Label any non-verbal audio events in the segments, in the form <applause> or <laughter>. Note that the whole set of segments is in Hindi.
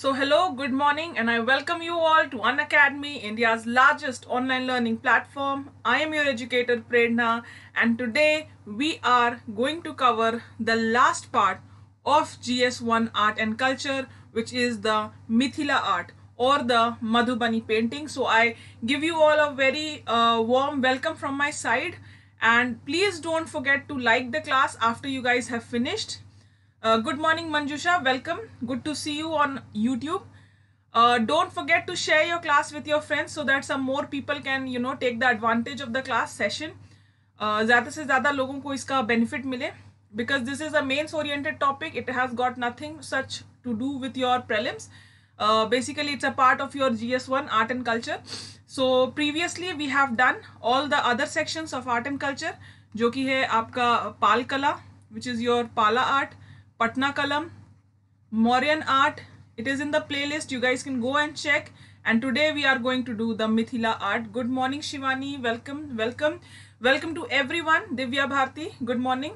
So, hello, good morning, and I welcome you all to Unacademy, India's largest online learning platform. I am your educator Prerna, and today we are going to cover the last part of GS1 Art and Culture, which is the Mithila art or the Madhubani painting. So, I give you all a very uh, warm welcome from my side, and please don't forget to like the class after you guys have finished good morning Manjusha welcome good to see you on YouTube don't forget to share your class with your friends so that some more people can you know take the advantage of the class session ज़्यादा से ज़्यादा लोगों को इसका बेनिफिट मिले। Because this is a mains oriented topic it has got nothing such to do with your prelims basically it's a part of your G S one art and culture so previously we have done all the other sections of art and culture जो कि है आपका पाल कला which is your Pala art Patna Kalam, Mauryan art. It is in the playlist. You guys can go and check. And today we are going to do the Mithila art. Good morning, Shivani. Welcome, welcome, welcome to everyone. Divya Bharti. Good morning.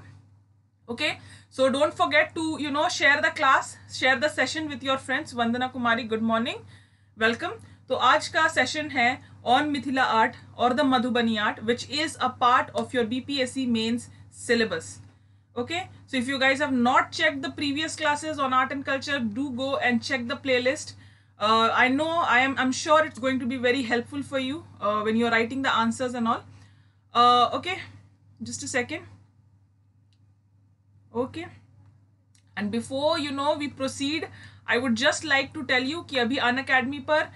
Okay. So don't forget to you know share the class, share the session with your friends. Vandana Kumari. Good morning. Welcome. तो आज का सेशन है ऑन मिथिला आर्ट और the Madhubani art which is a part of your BPSC mains syllabus okay so if you guys have not checked the previous classes on art and culture do go and check the playlist uh, i know i am i'm sure it's going to be very helpful for you uh, when you're writing the answers and all uh, okay just a second okay and before you know we proceed i would just like to tell you कि अभी अन अकेडमी पर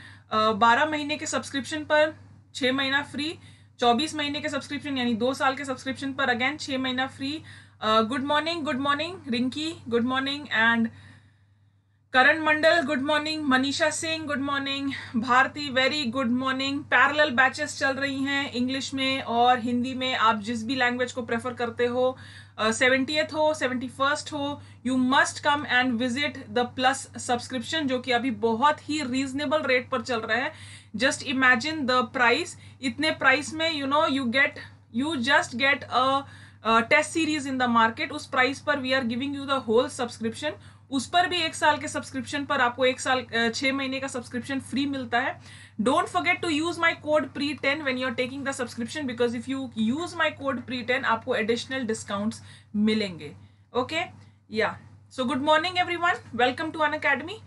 बारह महीने के सब्सक्रिप्शन पर छः महीना फ्री चौबीस महीने के सब्सक्रिप्शन यानी दो साल के सब्सक्रिप्शन पर अगेन छः महीना free good morning good morning Rinki good morning and Karan Mandal good morning Manisha Singh good morning Bharati very good morning parallel batches चल रही हैं इंग्लिश में और हिंदी में। आप जिस भी लैंग्वेज को प्रेफर करते हो सेवेंटी uh, हो सेवेंटी फ़र्स्ट हो you must come and visit the plus subscription जो कि अभी बहुत ही रीजनेबल रेट पर चल रहा है। जस्ट इमेजिन द प्राइस इतने प्राइस में you know you get you just get a test series in the market उस प्राइस पर we are giving you the whole subscription उस पर भी एक साल के सब्सक्रिप्शन पर आपको एक साल छह महीने का सब्सक्रिप्शन फ्री मिलता है. Don't forget to use my code pre ten when you are taking the subscription because if you use my code pre ten आपको एडिशनल डिस्काउंट मिलेंगे. Okay yeah so good morning everyone welcome to Unacademy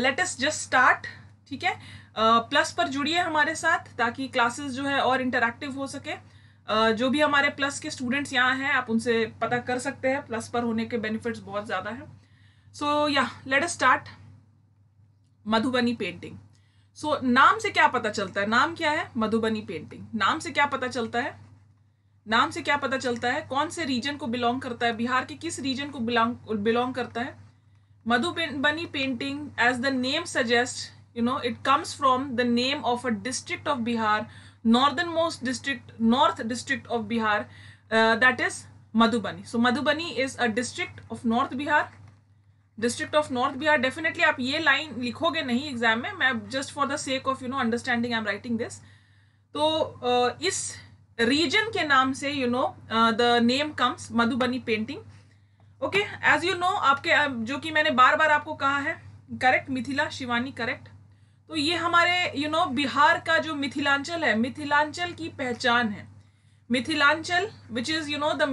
let's just start ठीक है? प्लस uh, पर जुड़िए हमारे साथ ताकि क्लासेस जो है और इंटरेक्टिव हो सके. जो भी हमारे प्लस के स्टूडेंट्स यहाँ हैं, आप उनसे पता कर सकते हैं प्लस पर होने के बेनिफिट्स बहुत ज़्यादा है। So yeah let start Madhubani painting so नाम से क्या पता चलता है? नाम क्या है? मधुबनी पेंटिंग नाम से क्या पता चलता है? नाम से क्या पता चलता है? कौन से रीजन को बिलोंग करता है? बिहार के किस रीजन को बिलोंग बिलोंग करता है? Madhubani painting as the name suggest you know it comes from the name of a district of Bihar northernmost district north district of bihar uh, that is madhubani. So madhubani is a district of north bihar. District of north Bihar definitely आप ये लाइन लिखोगे नहीं एग्ज़ाम में मैं just for the sake of you know understanding I am writing this तो uh, इस रीजन के नाम से you know the name comes Madhubani painting okay as you know आपके जो कि मैंने बार बार आपको कहा है करेक्ट मिथिला शिवानी करेक्ट तो ये हमारे यू नो बिहार का जो मिथिलांचल है, मिथिलांचल की पहचान है। Mithilanchal which is you know the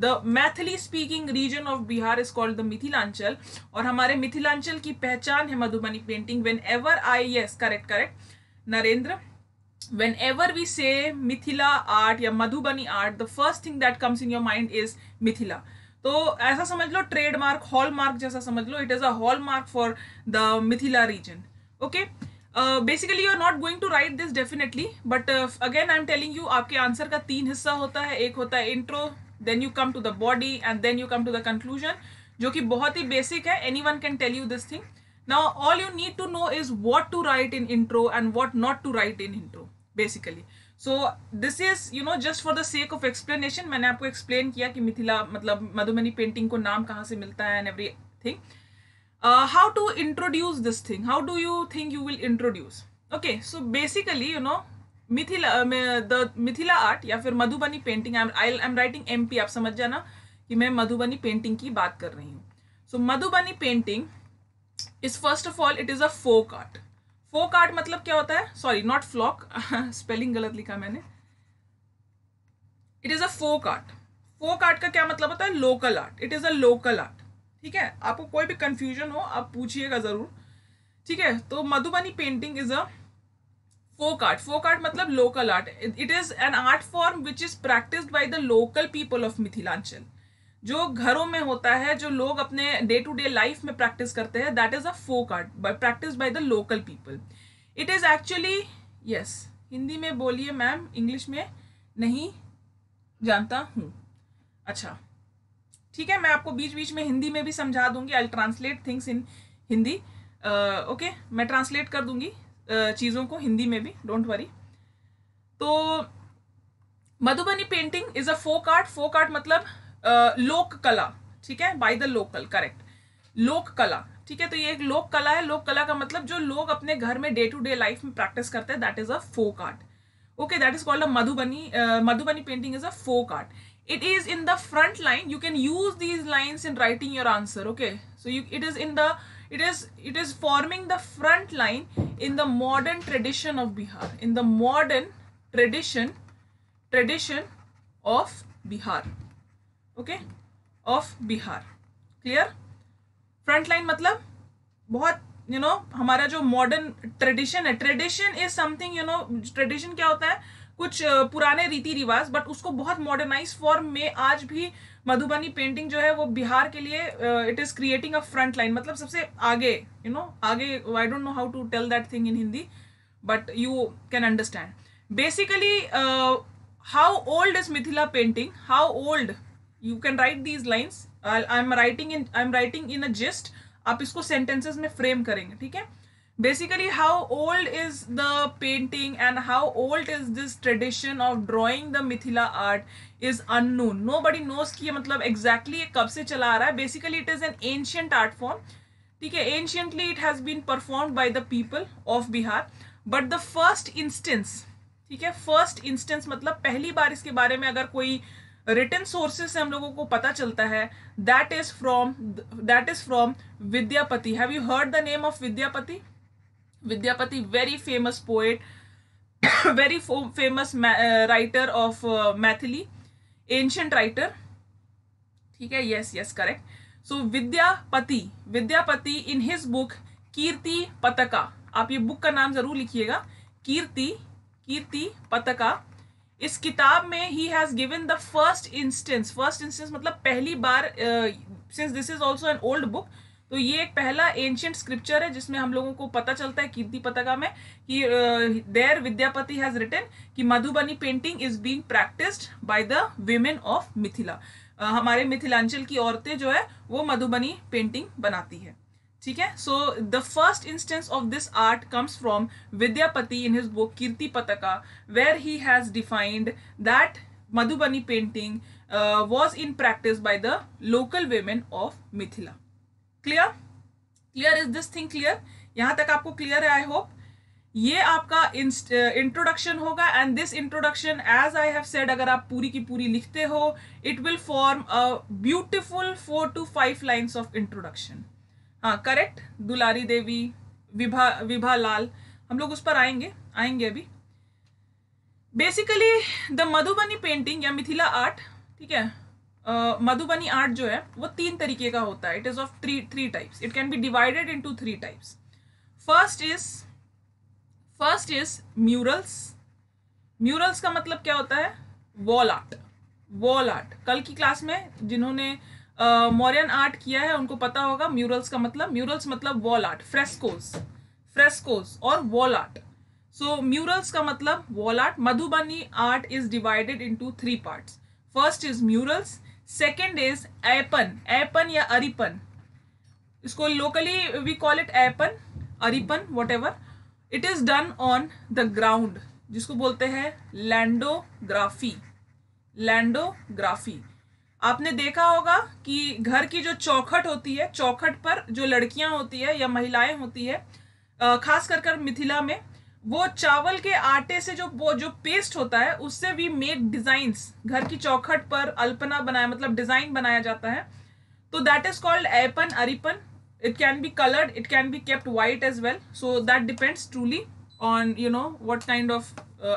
the Maithili speaking region of Bihar is called the Mithilanchal. और हमारे मिथिलांचल की पहचान है Madhubani painting whenever I yes correct correct Narendra whenever we say Mithila art या Madhubani art the first thing that comes in your mind is Mithila. तो ऐसा समझ लो ट्रेडमार्क हॉल मार्क जैसा समझ लो it is a hallmark for the Mithila region uh, basically you are not going to write this definitely but uh, again i'm telling you आपके आंसर का तीन हिस्सा होता है. एक होता है intro then you come to the body and then you come to the conclusion जो कि बहुत ही बेसिक है. Anyone can tell you this thing now all you need to know is what to write in intro and what not to write in intro basically so this is you know just for the sake of explanation मैंने आपको एक्सप्लेन किया कि मिथिला मतलब मधुबनी पेंटिंग को नाम कहाँ से मिलता है and everything uh, how to introduce this thing? How do you think you will introduce? Okay so basically you know Mithila the Mithila art या फिर Madhubani painting I am writing M P आप समझ जाना कि मैं मधुबनी पेंटिंग की बात कर रही हूँ। So Madhubani painting is first of all it is a folk art folk art मतलब क्या होता है? सॉरी नॉट फ्लॉक स्पेलिंग गलत लिखा मैंने। It is a folk art folk art का क्या मतलब होता है? Local art it is a local art ठीक है? आपको कोई भी कंफ्यूजन हो, आप पूछिएगा ज़रूर। ठीक है? तो Madhubani painting is a folk art folk art मतलब local art it is an art form which is practised by the local people of Mithilanchal जो घरों में होता है, जो लोग अपने डे टू डे लाइफ में प्रैक्टिस करते हैं that is a folk art practice by the local people it is actually yes Hindi में बोलिए मैम इंग्लिश में नहीं जानता हूँ। अच्छा ठीक है मैं आपको बीच बीच में हिंदी में भी समझा दूँगी। I translate things in Hindi. Okay मैं ट्रांसलेट कर दूँगी uh, चीज़ों को हिंदी में भी डोंट वरी तो Madhubani painting is a folk art folk art मतलब लोक कला ठीक है? बाय द लोकल करेक्ट लोक कला ठीक है? तो ये एक लोक कला है। लोक कला का मतलब जो लोग अपने घर में डे टू डे लाइफ में प्रैक्टिस करते हैं that is a folk art okay that is called a Madhubani Madhubani painting is a folk art it is in the front line you can use these lines in writing your answer okay so you it is in the it is it is forming the front line in the modern tradition of bihar in the modern tradition tradition of bihar okay of Bihar clear front line मतलब बहुत यू you नो know, हमारा जो मॉडर्न ट्रेडिशन है tradition is something you know tradition क्या होता है कुछ पुराने रीति रिवाज बट उसको बहुत मॉडर्नाइज फॉर्म में आज भी मधुबनी पेंटिंग जो है वो बिहार के लिए it is creating a front line मतलब सबसे आगे यू नो आगे I don't know how to tell that thing in Hindi but you can understand basically how old is Mithila painting how old you can write these lines I am writing in I am writing in a gist आप इसको सेंटेंसेस में फ्रेम करेंगे, ठीक है? Basically how old is the painting and how old is this tradition of drawing the Mithila art is unknown nobody knows की मतलब exactly कब से चला आ रहा है. Basically it is an ancient art form ठीक है anciently it has been perform by the people of Bihar but the first instance ठीक है फ़र्स्ट इंस्टेंस मतलब पहली बार इसके बारे में अगर कोई रिटर्न सोर्सेज से हम लोगों को पता चलता है that is from that is from Vidyapati. Have you heard the name of Vidyapati? Vidyapati very famous poet very famous writer of Maithili ancient writer ठीक है? Yes yes correct so Vidyapati Vidyapati in his book Kirti Pataka आप ये बुक का नाम ज़रूर लिखिएगा. कीर्ति कीर्ति पतका इस किताब में ही has given the first instance first instance मतलब पहली बार since this is also an old book तो ये एक पहला एंशियंट स्क्रिप्चर है, जिसमें हम लोगों को पता चलता है, कीर्ति पताका में, कि देर विद्यापति हैज़ रिटन कि Madhubani painting is being practised by the women of Mithila. हमारे मिथिलांचल की औरतें जो है, वो मधुबनी पेंटिंग बनाती है। ठीक है? So the first instance of this art comes from Vidyapati in his book Kirti Pataka where he has defined that Madhubani painting was in practice by the local women of Mithila. Clear clear is this thing clear यहाँ तक आपको क्लियर है आई होप ये आपका इंट्रोडक्शन uh, होगा and this introduction as I have said अगर आप पूरी की पूरी लिखते हो it will form a beautiful four to five lines of introduction हाँ करेक्ट दुलारी देवी विभा विभा लाल हम लोग उस पर आएँगे आएँगे अभी. बेसिकली द मधुबनी पेंटिंग या मिथिला आर्ट ठीक है? मधुबनी आर्ट जो है वो तीन तरीके का होता है. It is of three three types it can be divided into three types first is first is murals murals का मतलब क्या होता है? वॉल आर्ट वॉल आर्ट कल की क्लास में जिन्होंने मॉरियन uh, आर्ट किया है उनको पता होगा म्यूरल्स का मतलब. म्यूरल्स मतलब वॉल आर्ट फ्रेस्कोस फ्रेस्कोस और वॉल आर्ट सो म्यूरल्स का मतलब wall art Madhubani art is divided into three parts first is murals second is aipan aipan या अरिपन इसको locally we call it aipan aripan whatever it is done on the ground जिसको बोलते हैं लैंडोग्राफी लैंडोग्राफी आपने देखा होगा कि घर की जो चौखट होती है, चौखट पर जो लड़कियाँ होती है या महिलाएँ होती है खास कर कर मिथिला में वो चावल के आटे से जो जो पेस्ट होता है, उससे वी मेक डिजाइंस घर की चौखट पर अल्पना बनाया मतलब डिज़ाइन बनाया जाता है। तो that is called aipan aripan. It can be coloured it can be kept white as well so that depends truly on you know what kind of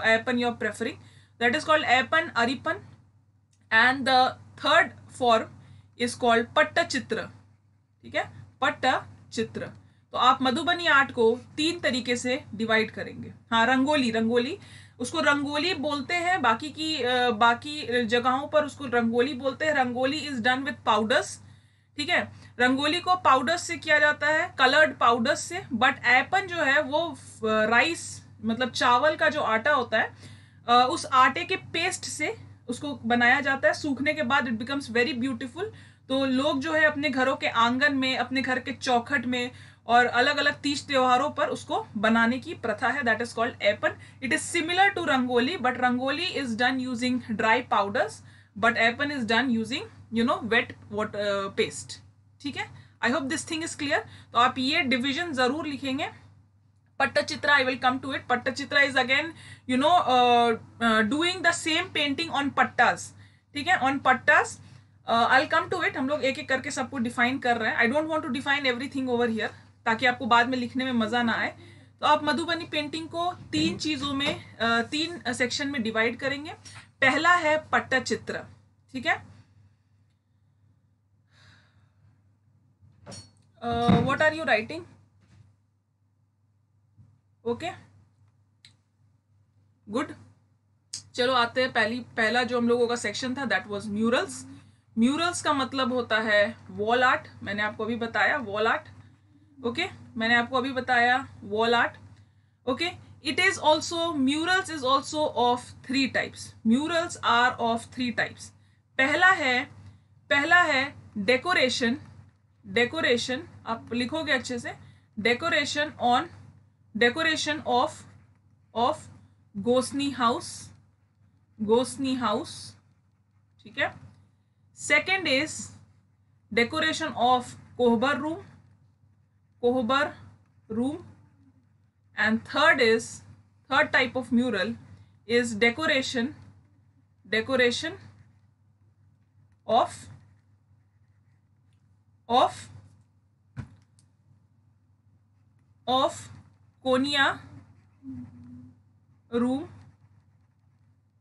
aipan you are preferring that is called aipan aripan. And the third form is called Pattachitra ठीक है? पट्ट चित्र तो आप मधुबनी आर्ट को तीन तरीके से डिवाइड करेंगे। हाँ रंगोली रंगोली। उसको रंगोली बोलते हैं, बाकी की बाकी जगहों पर उसको रंगोली बोलते हैं। Rangoli is done with powders ठीक है? रंगोली को पाउडर्स से किया जाता है कलर्ड पाउडर्स से बट एपन जो है वो राइस मतलब चावल का जो आटा होता है उस आटे के पेस्ट से उसको बनाया जाता है। सूखने के बाद इट बिकम्स वेरी ब्यूटिफुल तो लोग जो है अपने घरों के आँगन में, अपने घर के चौखट में और अलग अलग तीज त्योहारों पर उसको बनाने की प्रथा है that is called aipan. It is similar to rangoli but rangoli is done using dry powders but aipan is done using you know wet what paste ठीक है? I hope this thing is clear तो आप ये डिविजन ज़रूर लिखेंगे। Pattachitra I will come to it Pattachitra is again you know doing the same painting on pattas ठीक है? On pattas I come to it हम लोग एक एक करके सबको डिफाइन कर रहे हैं। I don't want to define everything over here ताकि आपको बाद में लिखने में मज़ा ना आए। तो आप मधुबनी पेंटिंग को तीन चीज़ों में तीन सेक्शन में डिवाइड करेंगे। पहला है पट्टचित्र, ठीक है? What are you writing okay good चलो आते हैं पहली, पहला जो हम लोगों का सेक्शन था दैट वाज म्यूरल्स म्यूरल्स का मतलब होता है वॉल आर्ट मैंने आपको अभी बताया वॉल आर्ट ओके? मैंने आपको अभी बताया wall art okay? It is also murals is also of three types murals are of three types पहला है पहला है डेकोरेशन डेकोरेशन आप लिखोगे अच्छे से? Decoration on decoration of of gosani house gosani house ठीक है? Second is decoration of kohbar room kohbar room and third is third type of mural is decoration decoration of of of koniya room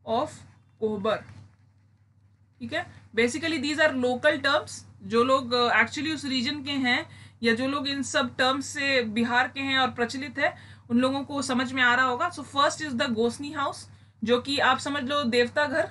of kohbar ठीक है? Basically these are local terms जो लोग एक्चुअली uh, उस रीजन के हैं या जो लोग इन सब टर्म्स से बिहार के हैं और प्रचलित है उन लोगों को समझ में आ रहा होगा। So first is the gosani house जो कि आप समझ लो देवता घर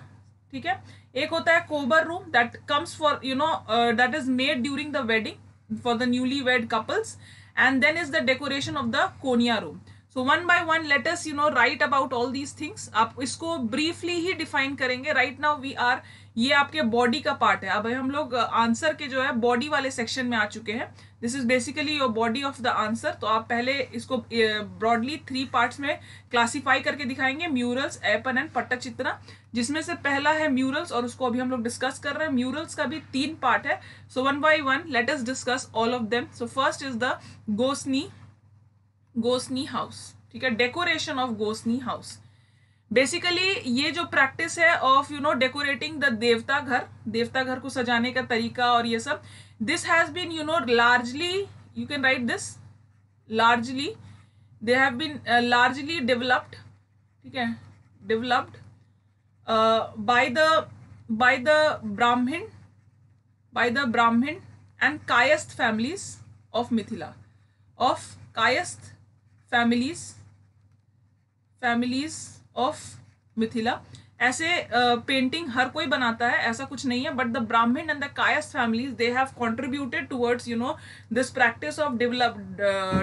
ठीक है? एक होता है kobar room that comes for you know that is made during the wedding for the newly wed couples and then is the decoration of the koniya room so one by one us you know write about all these things. आप इसको ब्रीफली ही डिफाइन करेंगे। राइट नाउ वी आर ये आपके बॉडी का पार्ट है। अब हम लोग आंसर uh, के जो है बॉडी वाले सेक्शन में आ चुके हैं। This is basically your body of the answer तो आप पहले इसको ब्रॉडली थ्री पार्ट्स में क्लासिफाई करके दिखाएँगे म्यूरल्स एपन एंड पट्टचित्रा जिसमें से पहला है म्यूरल्स और उसको अभी हम लोग डिस्कस कर रहे हैं। म्यूरल्स का भी तीन पार्ट है। So one by one let us discuss all of them so first is the gosani gosani house ठीक है? Decoration of gosani house basically ये जो प्रैक्टिस है of you know decorating the devta ghar devta घर को सजाने का तरीका और ये सब this has been you know largely you can write this largely they have been uh, largely developed okay developed uh, by the by the brahmin by the brahmin and kayast families of mithila of kayast families families of mithila ऐसे पेंटिंग हर कोई बनाता है, ऐसा कुछ नहीं है but the Brahman and the कायस families they have contributed towards you know this practice of develop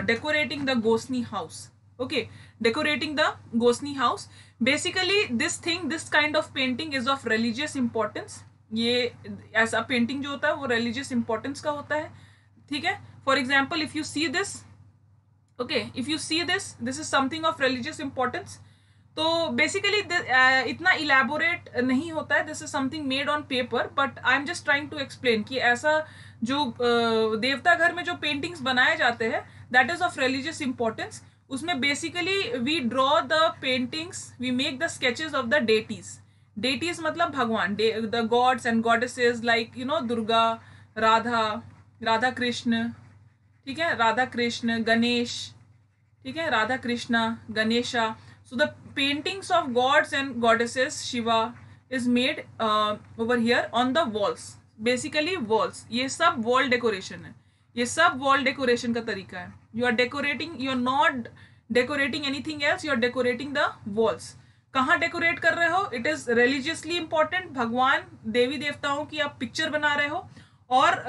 decorating the gosani house okay decorating the gosani house basically this thing this kind of painting is of religious importance ये, ऐसा पेंटिंग जो होता है, वो रिलीजियस इंपॉर्टेंस का होता है, ठीक है? For example if you see this okay if you see this this is something of religious importance तो बेसिकली uh, इतना इलेबोरेट नहीं होता है। This is something made on paper but I am just trying to explain कि ऐसा जो uh, देवता घर में जो पेंटिंग्स बनाए जाते हैं that is of religious importance उसमें basically we draw the paintings we make the sketches of the deities deities मतलब भगवान the gods and goddesses like you know Durga Radha Radha Krishna ठीक है? राधा कृष्ण गणेश ठीक है? Radha Krishna Ganesha. So the paintings of gods and goddesses Shiva is made over here on the walls basically walls ये सब वॉल डेकोरेशन है. ये सब वॉल डेकोरेशन का तरीका है. You are decorating you are not decorating anything else you are decorating the walls कहाँ डेकोरेट कर रहे हो? इट इज़ रिलीजियसली इंपॉर्टेंट भगवान, देवी देवताओं की आप पिक्चर बना रहे हो और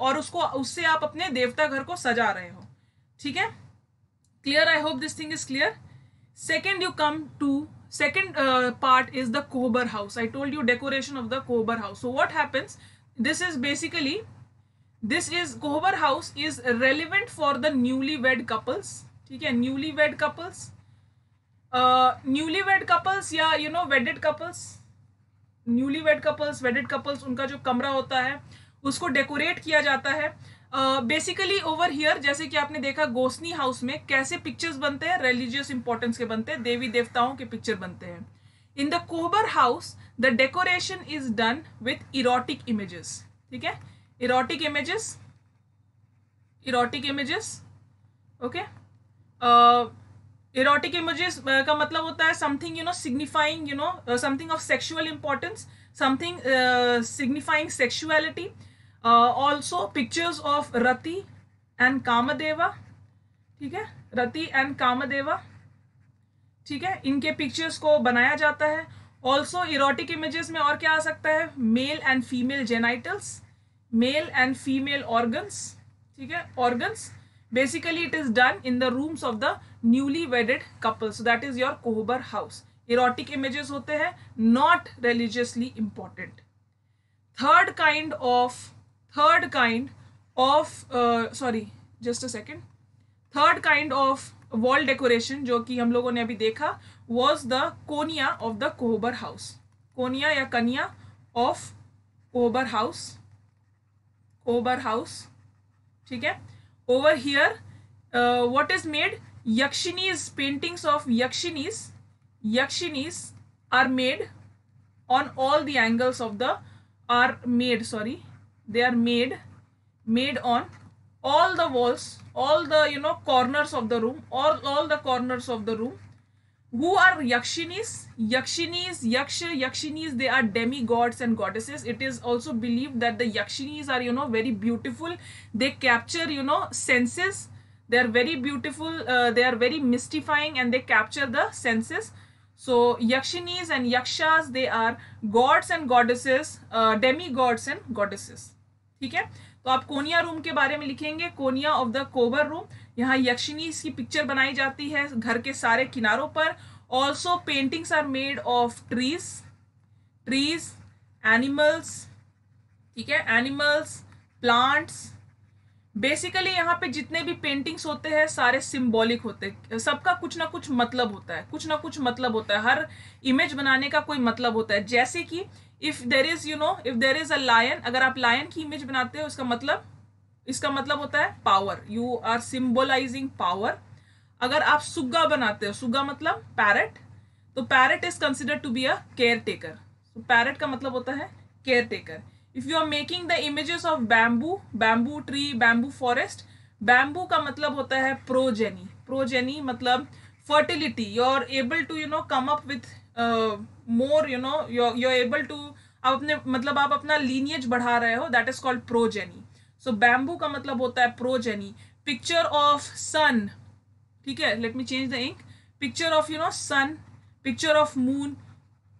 और उसको, उससे आप अपने देवता घर को सजा रहे हो. ठीक है? Clear I hope this thing is clear second you come to second uh, part is the kohbar house i told you decoration of the kohbar house so what happens this is basically this is kohbar house is relevant for the newlywed couples ठीक है newlywed couples newly wed couples या you know wedded couples newly wed couples wedded couples उनका जो कमरा होता है उसको डेकोरेट किया जाता है बेसिकली ओवर हियर जैसे कि आपने देखा गोसनी हाउस में कैसे पिक्चर्स बनते हैं रिलीजियस इंपॉर्टेंस के बनते हैं, देवी देवताओं के पिक्चर बनते हैं। In the kobar house the decoration is done with erotic images ठीक है? Erotic images erotic images okay erotic images का मतलब होता है something you know signifying you know something of sexual importance something signifying sexuality also pictures of Rati and Kamadeva ठीक है रति एंड कामदेवा ठीक है इनके पिक्चर्स को बनाया जाता है ऑल्सो इरोटिक इमेजेस में और क्या आ सकता है male and female genitals male and female organs ठीक है organs basically it is done in the rooms of the newly wedded couple so that is your kohbar house erotic images hote hai not religiously important third kind of third kind of uh, sorry just a second third kind of wall decoration जो कि हम लोगों ने अभी देखा was the cornea of the Kohbar house कोनिया या कनिया of Kohbar house Kohbar house ठीक है over here uh, what is made yakshinis paintings of yakshinis yakshinis are made on all the angles of the are made sorry they are made made on all the walls all the you know corners of the room all all the corners of the room. Who are yakshinis? Yakshinis yaksha yakshinis they are demigods and goddesses. It is also believed that the yakshinis are you know very beautiful. They capture you know senses. They are very beautiful uh, they are very mystifying and they capture the senses. So yakshinis and yakshas they are gods and goddesses uh, demigods and goddesses ठीक है? तो आप कोनिया रूम के बारे में लिखेंगे, Koniya of the Kohbar room यहाँ यक्षिनी की पिक्चर बनाई जाती है घर के सारे किनारों पर. Also paintings are made of trees trees animals ठीक है? एनिमल्स प्लांट्स बेसिकली यहाँ पे जितने भी पेंटिंग्स होते हैं, सारे सिंबॉलिक होते हैं। सबका कुछ ना कुछ मतलब होता है। कुछ ना कुछ मतलब होता है। हर इमेज बनाने का कोई मतलब होता है। जैसे कि if there is you know if there is a lion अगर आप लायन की इमेज बनाते हो, इसका मतलब इसका मतलब होता है power you are symbolising power अगर आप सुग्गा बनाते हो, सुग्गा मतलब पैरट तो parrot is consider to be a care taker parrot का मतलब होता है care taker if you are making the images of bamboo bamboo tree bamboo forest bamboo का मतलब होता है प्रोजेनी प्रोजेनी मतलब fertility you are able to you know come up with more you know you are able to आप अपने मतलब आप अपना लीनियज बढ़ा रहे हो that is called progeny so bamboo का मतलब होता है प्रोजेनी पिक्चर ऑफ़ सन ठीक है? Let me change the ink picture of you know sun picture of moon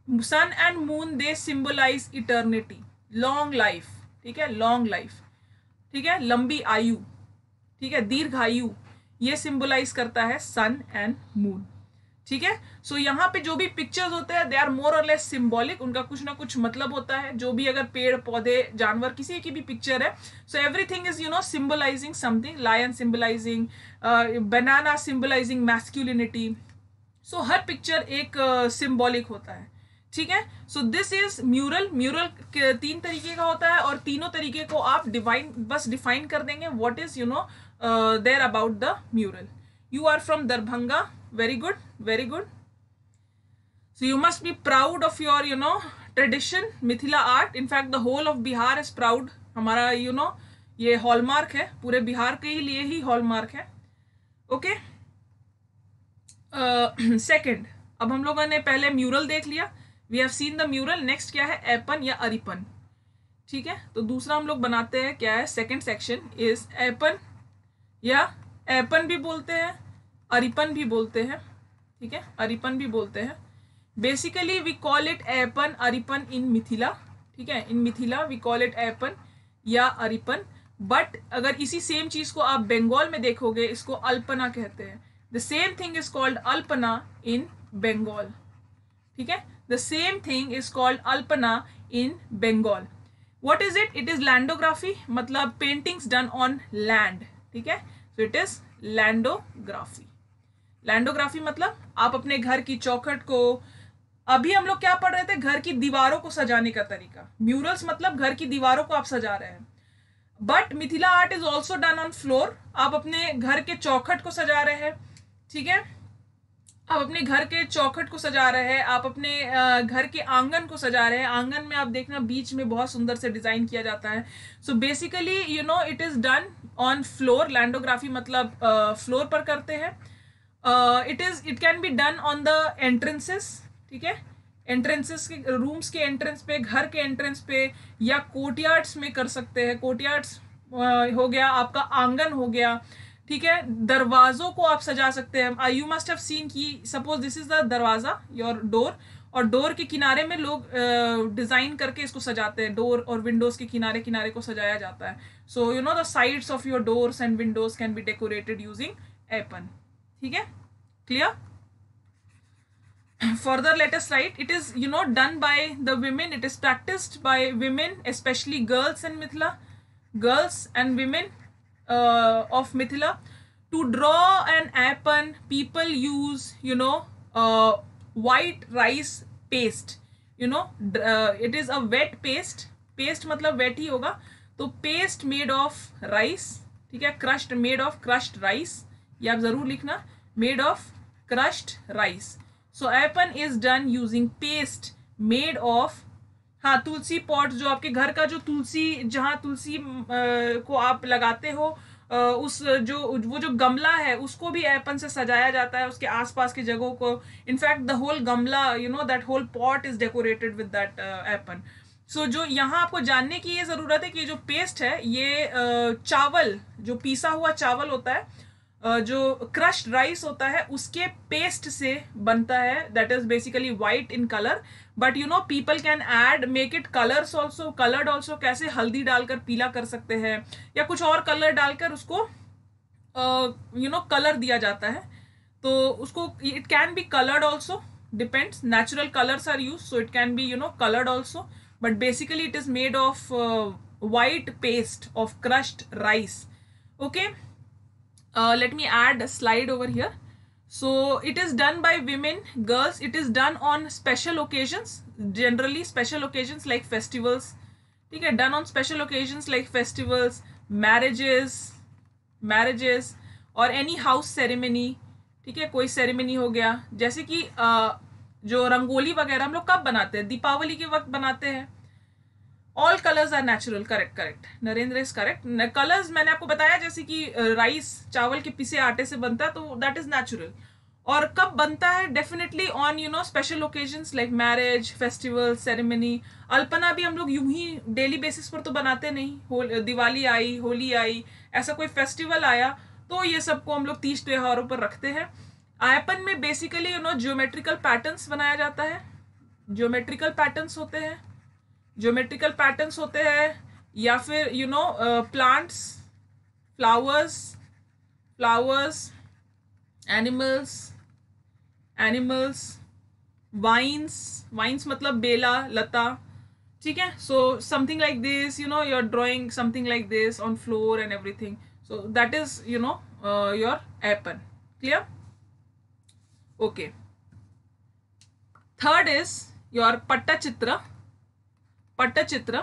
sun and moon they symbolise eternity long life ठीक है? लॉन्ग लाइफ ठीक है? लंबी आयु. ठीक है? दीर्घ आयु ये सिंबलाइज करता है सन एंड मून ठीक है? सो यहाँ पे जो भी पिक्चर्स होते हैं दे आर मोर और लेस सिंबॉलिक उनका कुछ ना कुछ मतलब होता है। जो भी अगर पेड़ पौधे जानवर किसी की भी पिक्चर है so everything is you know symbolising something lion symbolising banana symbolising masculinity so her picture एक सिंबॉलिक uh, होता है। ठीक है? So this is mural mural तीन तरीके का होता है और तीनों तरीके को आप डिवाइन बस डिफाइन कर देंगे what is you know there about the mural you are from Darbhanga. Very good very good so you must be proud of your you know tradition Mithila art in fact the whole of Bihar is proud हमारा यू you know, ये हॉलमार्क है। पूरे बिहार के ही लिए ही हॉलमार्क है। ओके सेकंड <clears throat> अब हम लोगों ने पहले म्यूरल देख लिया। We have seen the mural next क्या है? एपन या अरिपन ठीक है? तो दूसरा हम लोग बनाते हैं क्या है? सेकंड सेक्शन इज़ एपन या एपन भी बोलते हैं। अरिपन भी बोलते हैं, ठीक है? अरिपन भी बोलते हैं। Basically we call it aipan aripan in Mithila, ठीक है? In Mithila we call it aipan या अरिपन। बट अगर इसी सेम चीज़ को आप बंगाल में देखोगे, इसको अल्पना कहते हैं। The same thing is called alpana in Bengal ठीक है? The same thing is called alpana in Bengal what is it it is landography मतलब पेंटिंग्स डन ऑन लैंड ठीक है? सो इट इज़ लैंडोग्राफी लैंडोग्राफी मतलब आप अपने घर की चौखट को अभी हम लोग क्या पढ़ रहे थे? घर की दीवारों को सजाने का तरीका। म्यूरल्स मतलब घर की दीवारों को आप सजा रहे हैं। But Mithila art is also done on floor आप अपने घर के चौखट को सजा रहे हैं ठीक है? आप अपने घर के चौखट को सजा रहे हैं आप अपने घर के आँगन को सजा रहे हैं। आँगन में आप देखना बीच में बहुत सुंदर से डिज़ाइन किया जाता है। So basically you know it is done on floor landography मतलब फ्लोर uh, पर करते हैं। It is it can be done on the entrances ठीक है? एंट्रेंसेस के रूम्स के एंट्रेंस पे घर के एंट्रेंस पे या कोर्टयार्ड्स में कर सकते हैं। कोर्टयार्ड्स हो गया आपका आँगन हो गया ठीक है? दरवाजों को आप सजा सकते हैं। I you must have seen की suppose this is the darwaza your door और डोर के किनारे में लोग डिज़ाइन uh, करके इसको सजाते हैं। डोर और विंडोज़ के किनारे किनारे को सजाया जाता है। So you know the sides of your doors and windows can be decorated using aipan ठीक है? Clear further latest right it is you know done by the women it is practised by women specially girls in Mithila girls and women of Mithila to draw an aipan people use you know white rice paste you know it is a wet paste paste मतलब वेट ही होगा। तो पेस्ट मेड ऑफ़ राइस ठीक है? Crushed made of crushed rice ये आप ज़रूर लिखना। Made of crushed rice. So appan is done using paste made of हाँ तुलसी पॉट जो आपके घर का जो तुलसी जहाँ तुलसी आ, को आप लगाते हो आ, उस जो वो जो गमला है उसको भी एपन से सजाया जाता है उसके आसपास की जगहों को। In fact the whole gamla you know that whole pot is decorated with that aipan so जो यहाँ आपको जानने की ये ज़रूरत है कि ये जो पेस्ट है ये चावल जो पीसा हुआ चावल होता है जो क्रश्ड राइस होता है, उसके पेस्ट से बनता है. That is basically white in colour but you know people can add make it colours also coloured also कैसे हल्दी डालकर पीला कर सकते हैं? या कुछ और कलर डालकर उसको यू नो कलर दिया जाता है. तो उसको it can be coloured also depends natural colours are use so it can be you know coloured also but basically it is made of white paste of crushed rice okay uh, let me add a slide over here so it is done by women girls it is done on special occasions generally special occasions like festivals ठीक है done on special occasions like festivals marriages marriages और एनी हाउस सेरेमनी ठीक है कोई सेरेमनी हो गया जैसे कि uh, जो रंगोली वगैरह हम लोग कब बनाते हैं दीपावली के वक्त बनाते हैं all colours are natural correct correct Narendra is correct colours मैंने आपको बताया, जैसे कि राइस चावल के पिसे आटे से बनता है तो दैट इज़ नेचुरल और कब बनता है? Definitely on you know special occasions like marriage festival ceremony Alpana भी हम लोग यूँ ही डेली बेसिस पर तो बनाते नहीं। दिवाली आई, होली आई, ऐसा कोई फेस्टिवल आया तो ये सबको हम लोग तीज त्योहारों पर रखते हैं। आयपन में basically you know geometrical patterns बनाया जाता है। जियोमेट्रिकल पैटर्न्स होते हैं। ज्योमेट्रिकल पैटर्न्स होते हैं, या फिर you know plants flowers flowers animals animals vines vines मतलब बेला, लता, ठीक है? So something like this you know your drawing something like this on floor and everything so that is you know your Aipan clear okay third is your pattachitra pattachitra.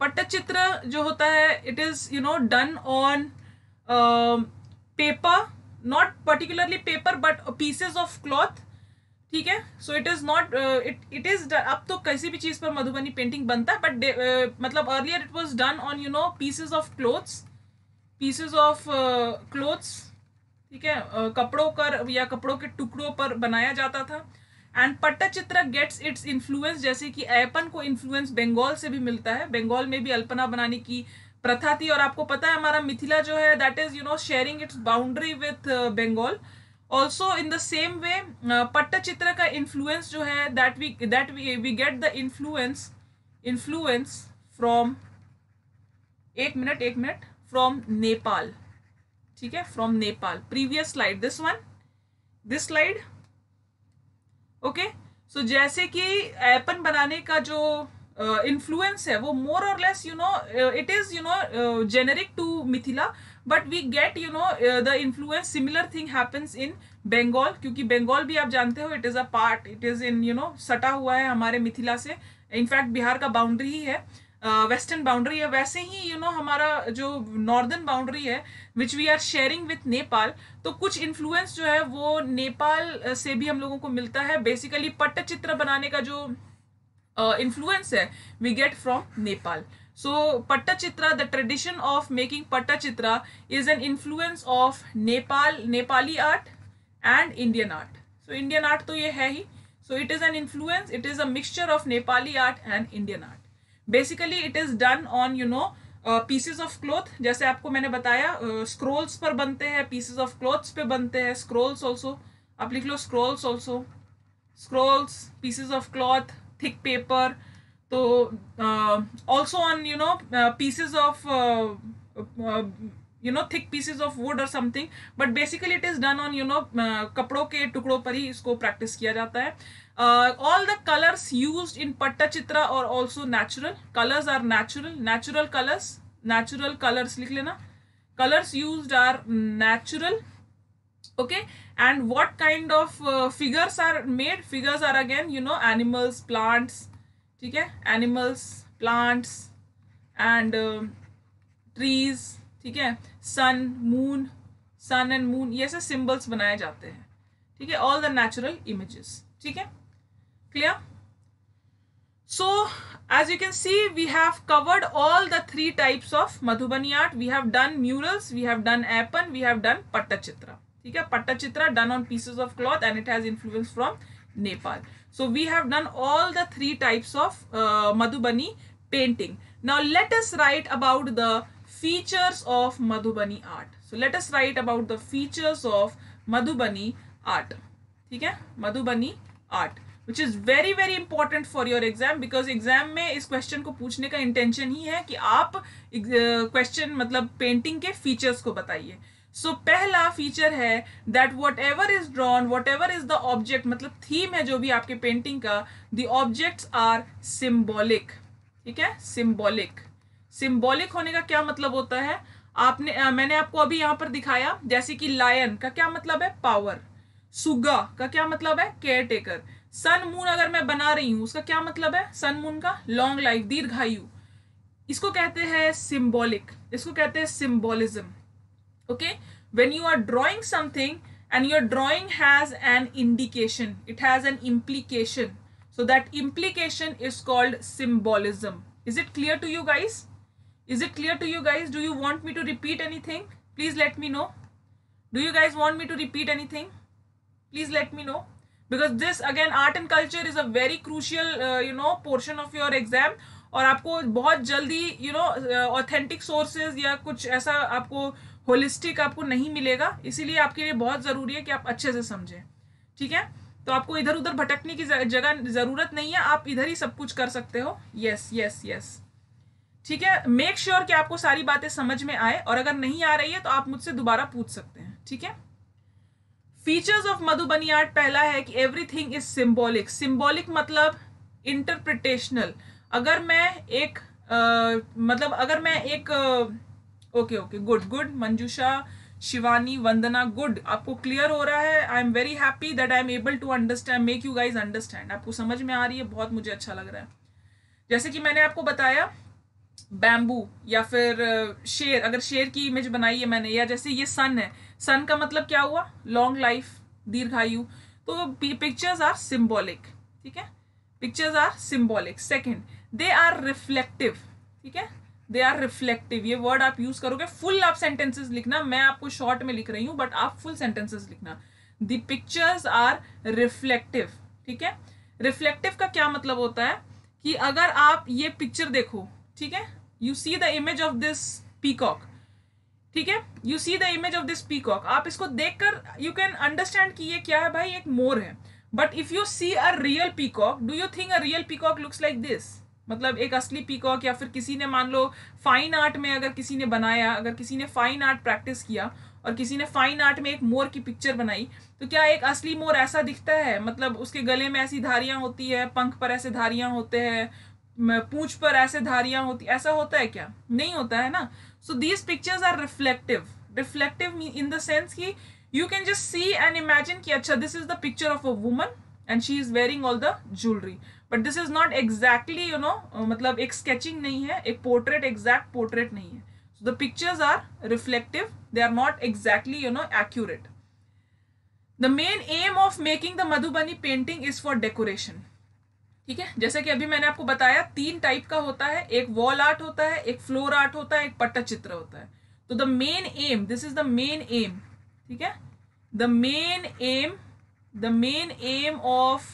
Pattachitra जो होता है it is you know done on paper not particularly paper but pieces of cloth ठीक है? So it is not it it is अब तो किसी भी चीज़ पर मधुबनी पेंटिंग बनता है बट uh, मतलब earlier it was done on you know pieces of cloths pieces of cloths ठीक है? Uh, कपड़ों पर या कपड़ों के टुकड़ों पर बनाया जाता था। And pattachitra gets its influence जैसे कि ऐपन को इन्फ्लुएंस बंगाल से भी मिलता है। बंगाल में भी अल्पना बनाने की प्रथा थी और आपको पता है हमारा मिथिला जो है that is you know sharing its boundary with Bengal also in the same way pattachitra का इन्फ्लुएंस जो है that we that we we get the influence influence from एक मिनट एक मिनट फ्रॉम नेपाल ठीक है? From Nepal previous slide this one this slide okay so जैसे कि एपन बनाने का जो इन्फ्लुएंस uh, है वो मोर और less you know it is you know generic to Mithila but we get you know the influence similar thing happens in Bengal क्योंकि बंगाल भी आप जानते हो it is a part it is in you know सटा हुआ है हमारे मिथिला से। इनफैक्ट बिहार का बाउंड्री ही है। वेस्टर्न बाउंड्री है। वैसे ही यू you नो know, हमारा जो नॉर्दर्न बाउंड्री है which we are sharing with Nepal तो कुछ इन्फ्लुएंस जो है वो नेपाल से भी हम लोगों को मिलता है। बेसिकली पट्टचित्र बनाने का जो इन्फ्लुएंस uh, है we get from Nepal so pattachitra the tradition of making pattachitra is an influence of Nepal Nepali art and Indian art so Indian art तो ये है ही। So it is an influence it is a mixture of Nepali art and Indian art basically it is done on you know pieces of cloth जैसे आपको मैंने बताया स्क्रोल्स uh, पर बनते हैं पीसेस ऑफ़ क्लोथ्स पे बनते हैं स्क्रोल्स ऑल्सो आप लिख लो scrolls also scrolls pieces of cloth thick paper तो also on you know pieces of you know thick pieces of wood और something but basically it is done on you know कपड़ों के टुकड़ों पर ही इसको प्रैक्टिस किया जाता है. Uh, all the colors used in pattachitra are also natural colors are natural natural colors natural colors likh lena colors used are natural okay and what kind of uh, figures are made figures are again you know animals plants ठीक है एनिमल्स प्लांट्स एंड ट्रीज ठीक है sun moon sun and moon ये ऐसे सिंबल्स बनाए जाते हैं ठीक है ऑल द नेचुरल इमेजेस ठीक है clear so as you can see we have covered all the three types of madhubani art we have done murals we have done apan we have done pattachitra okay pattachitra done on pieces of cloth and it has influence from nepal so we have done all the three types of uh, madhubani painting now let us write about the features of madhubani art so let us write about the features of madhubani art ठीक है Madhubani art Which is very very important for your exam because exam में इस क्वेश्चन को पूछने का इंटेंशन ही है कि आप क्वेश्चन uh, मतलब पेंटिंग के फीचर्स को बताइए। सो so, पहला फीचर है that whatever is drawn whatever is the object मतलब थीम है जो भी आपके पेंटिंग का द ऑब्जेक्ट्स आर सिम्बॉलिक ठीक है? सिम्बॉलिक सिम्बॉलिक होने का क्या मतलब होता है? आपने आ, मैंने आपको अभी यहाँ पर दिखाया जैसे कि लायन का क्या मतलब है? पावर सुगा का क्या मतलब है? केयर टेकर सन मून अगर मैं बना रही हूँ उसका क्या मतलब है सन मून का लॉन्ग लाइफ दीर्घायु इसको कहते हैं सिंबॉलिक इसको कहते हैं symbolism okay when you are drawing something and your drawing has an indication it has an implication so that implication is called symbolism is it clear to you guys is it clear to you guys do you want me to repeat anything please let me know do you guys want me to repeat anything please let me know because this again art and culture is a very crucial you know portion of your exam और आपको बहुत जल्दी यू नो ऑथेंटिक सोर्सेज या कुछ ऐसा आपको होलिस्टिक आपको नहीं मिलेगा। इसीलिए आपके लिए बहुत ज़रूरी है कि आप अच्छे से समझें। ठीक है? तो आपको इधर उधर भटकने की जगह ज़रूरत नहीं है। आप इधर ही सब कुछ कर सकते हो। यस यस यस ठीक है? मेक श्योर sure कि आपको सारी बातें समझ में आए। और अगर नहीं आ रही है तो आप मुझसे दोबारा पूछ सकते हैं। ठीक है? फीचर्स ऑफ़ मधुबनी आर्ट पहला है कि एवरीथिंग इज़ सिंबॉलिक सिंबॉलिक मतलब इंटरप्रिटेशनल अगर मैं एक uh, मतलब अगर मैं एक okay okay good good Manjusha Shivani Vandana good आपको क्लियर हो रहा है? I am very happy that I am able to understand make you guys understand आपको समझ में आ रही है? बहुत मुझे अच्छा लग रहा है। जैसे कि मैंने आपको बताया बैम्बू या फिर शेर, अगर शेर की इमेज बनाई है मैंने, या जैसे ये सन है। सन का मतलब क्या हुआ? लॉन्ग लाइफ दीर्घायु। तो पिक्चर्स आर सिम्बॉलिक ठीक है? Pictures are symbolic second they are reflective ठीक है? दे आर रिफ्लेक्टिव ये वर्ड आप यूज़ करोगे फुल आप सेंटेंसेस लिखना। मैं आपको शॉर्ट में लिख रही हूँ बट आप फुल सेंटेंसेस लिखना। द पिक्चर्स आर रिफ्लेक्टिव ठीक है? रिफ्लेक्टिव का क्या मतलब होता है? कि अगर आप ये पिक्चर देखो ठीक है? You see the image of this peacock ठीक है? You see the image of this peacock आप इसको देखकर यू कैन अंडरस्टैंड कि ये क्या है भाई? एक मोर है। But if you see a real peacock do you think a real peacock looks like this मतलब एक असली पीकॉक या फिर किसी ने मान लो फाइन आर्ट में अगर किसी ने बनाया, अगर किसी ने फाइन आर्ट प्रैक्टिस किया और किसी ने फाइन आर्ट में एक मोर की पिक्चर बनाई तो क्या एक असली मोर ऐसा दिखता है? मतलब उसके गले में ऐसी धारियाँ होती है, पंख पर ऐसे धारियाँ होते हैं पूछ पर ऐसे धारियाँ होती, ऐसा होता है क्या? नहीं होता है ना? So these pictures are reflective reflective in the sense की you can just see and imagine कि अच्छा this is the picture of a woman and she is wearing all the jewellery but this is not exactly you know मतलब एक स्केचिंग नहीं है, एक पोर्ट्रेट एग्जैक्ट पोर्ट्रेट नहीं है. So the pictures are reflective they are not exactly you know accurate. The main aim of making the Madhubani painting is for decoration. ठीक है? जैसे कि अभी मैंने आपको बताया, तीन टाइप का होता है, एक वॉल आर्ट होता है, एक फ्लोर आर्ट होता है, एक पट्टचित्र होता है। तो the main aim this is the main aim ठीक है? The main aim the main aim of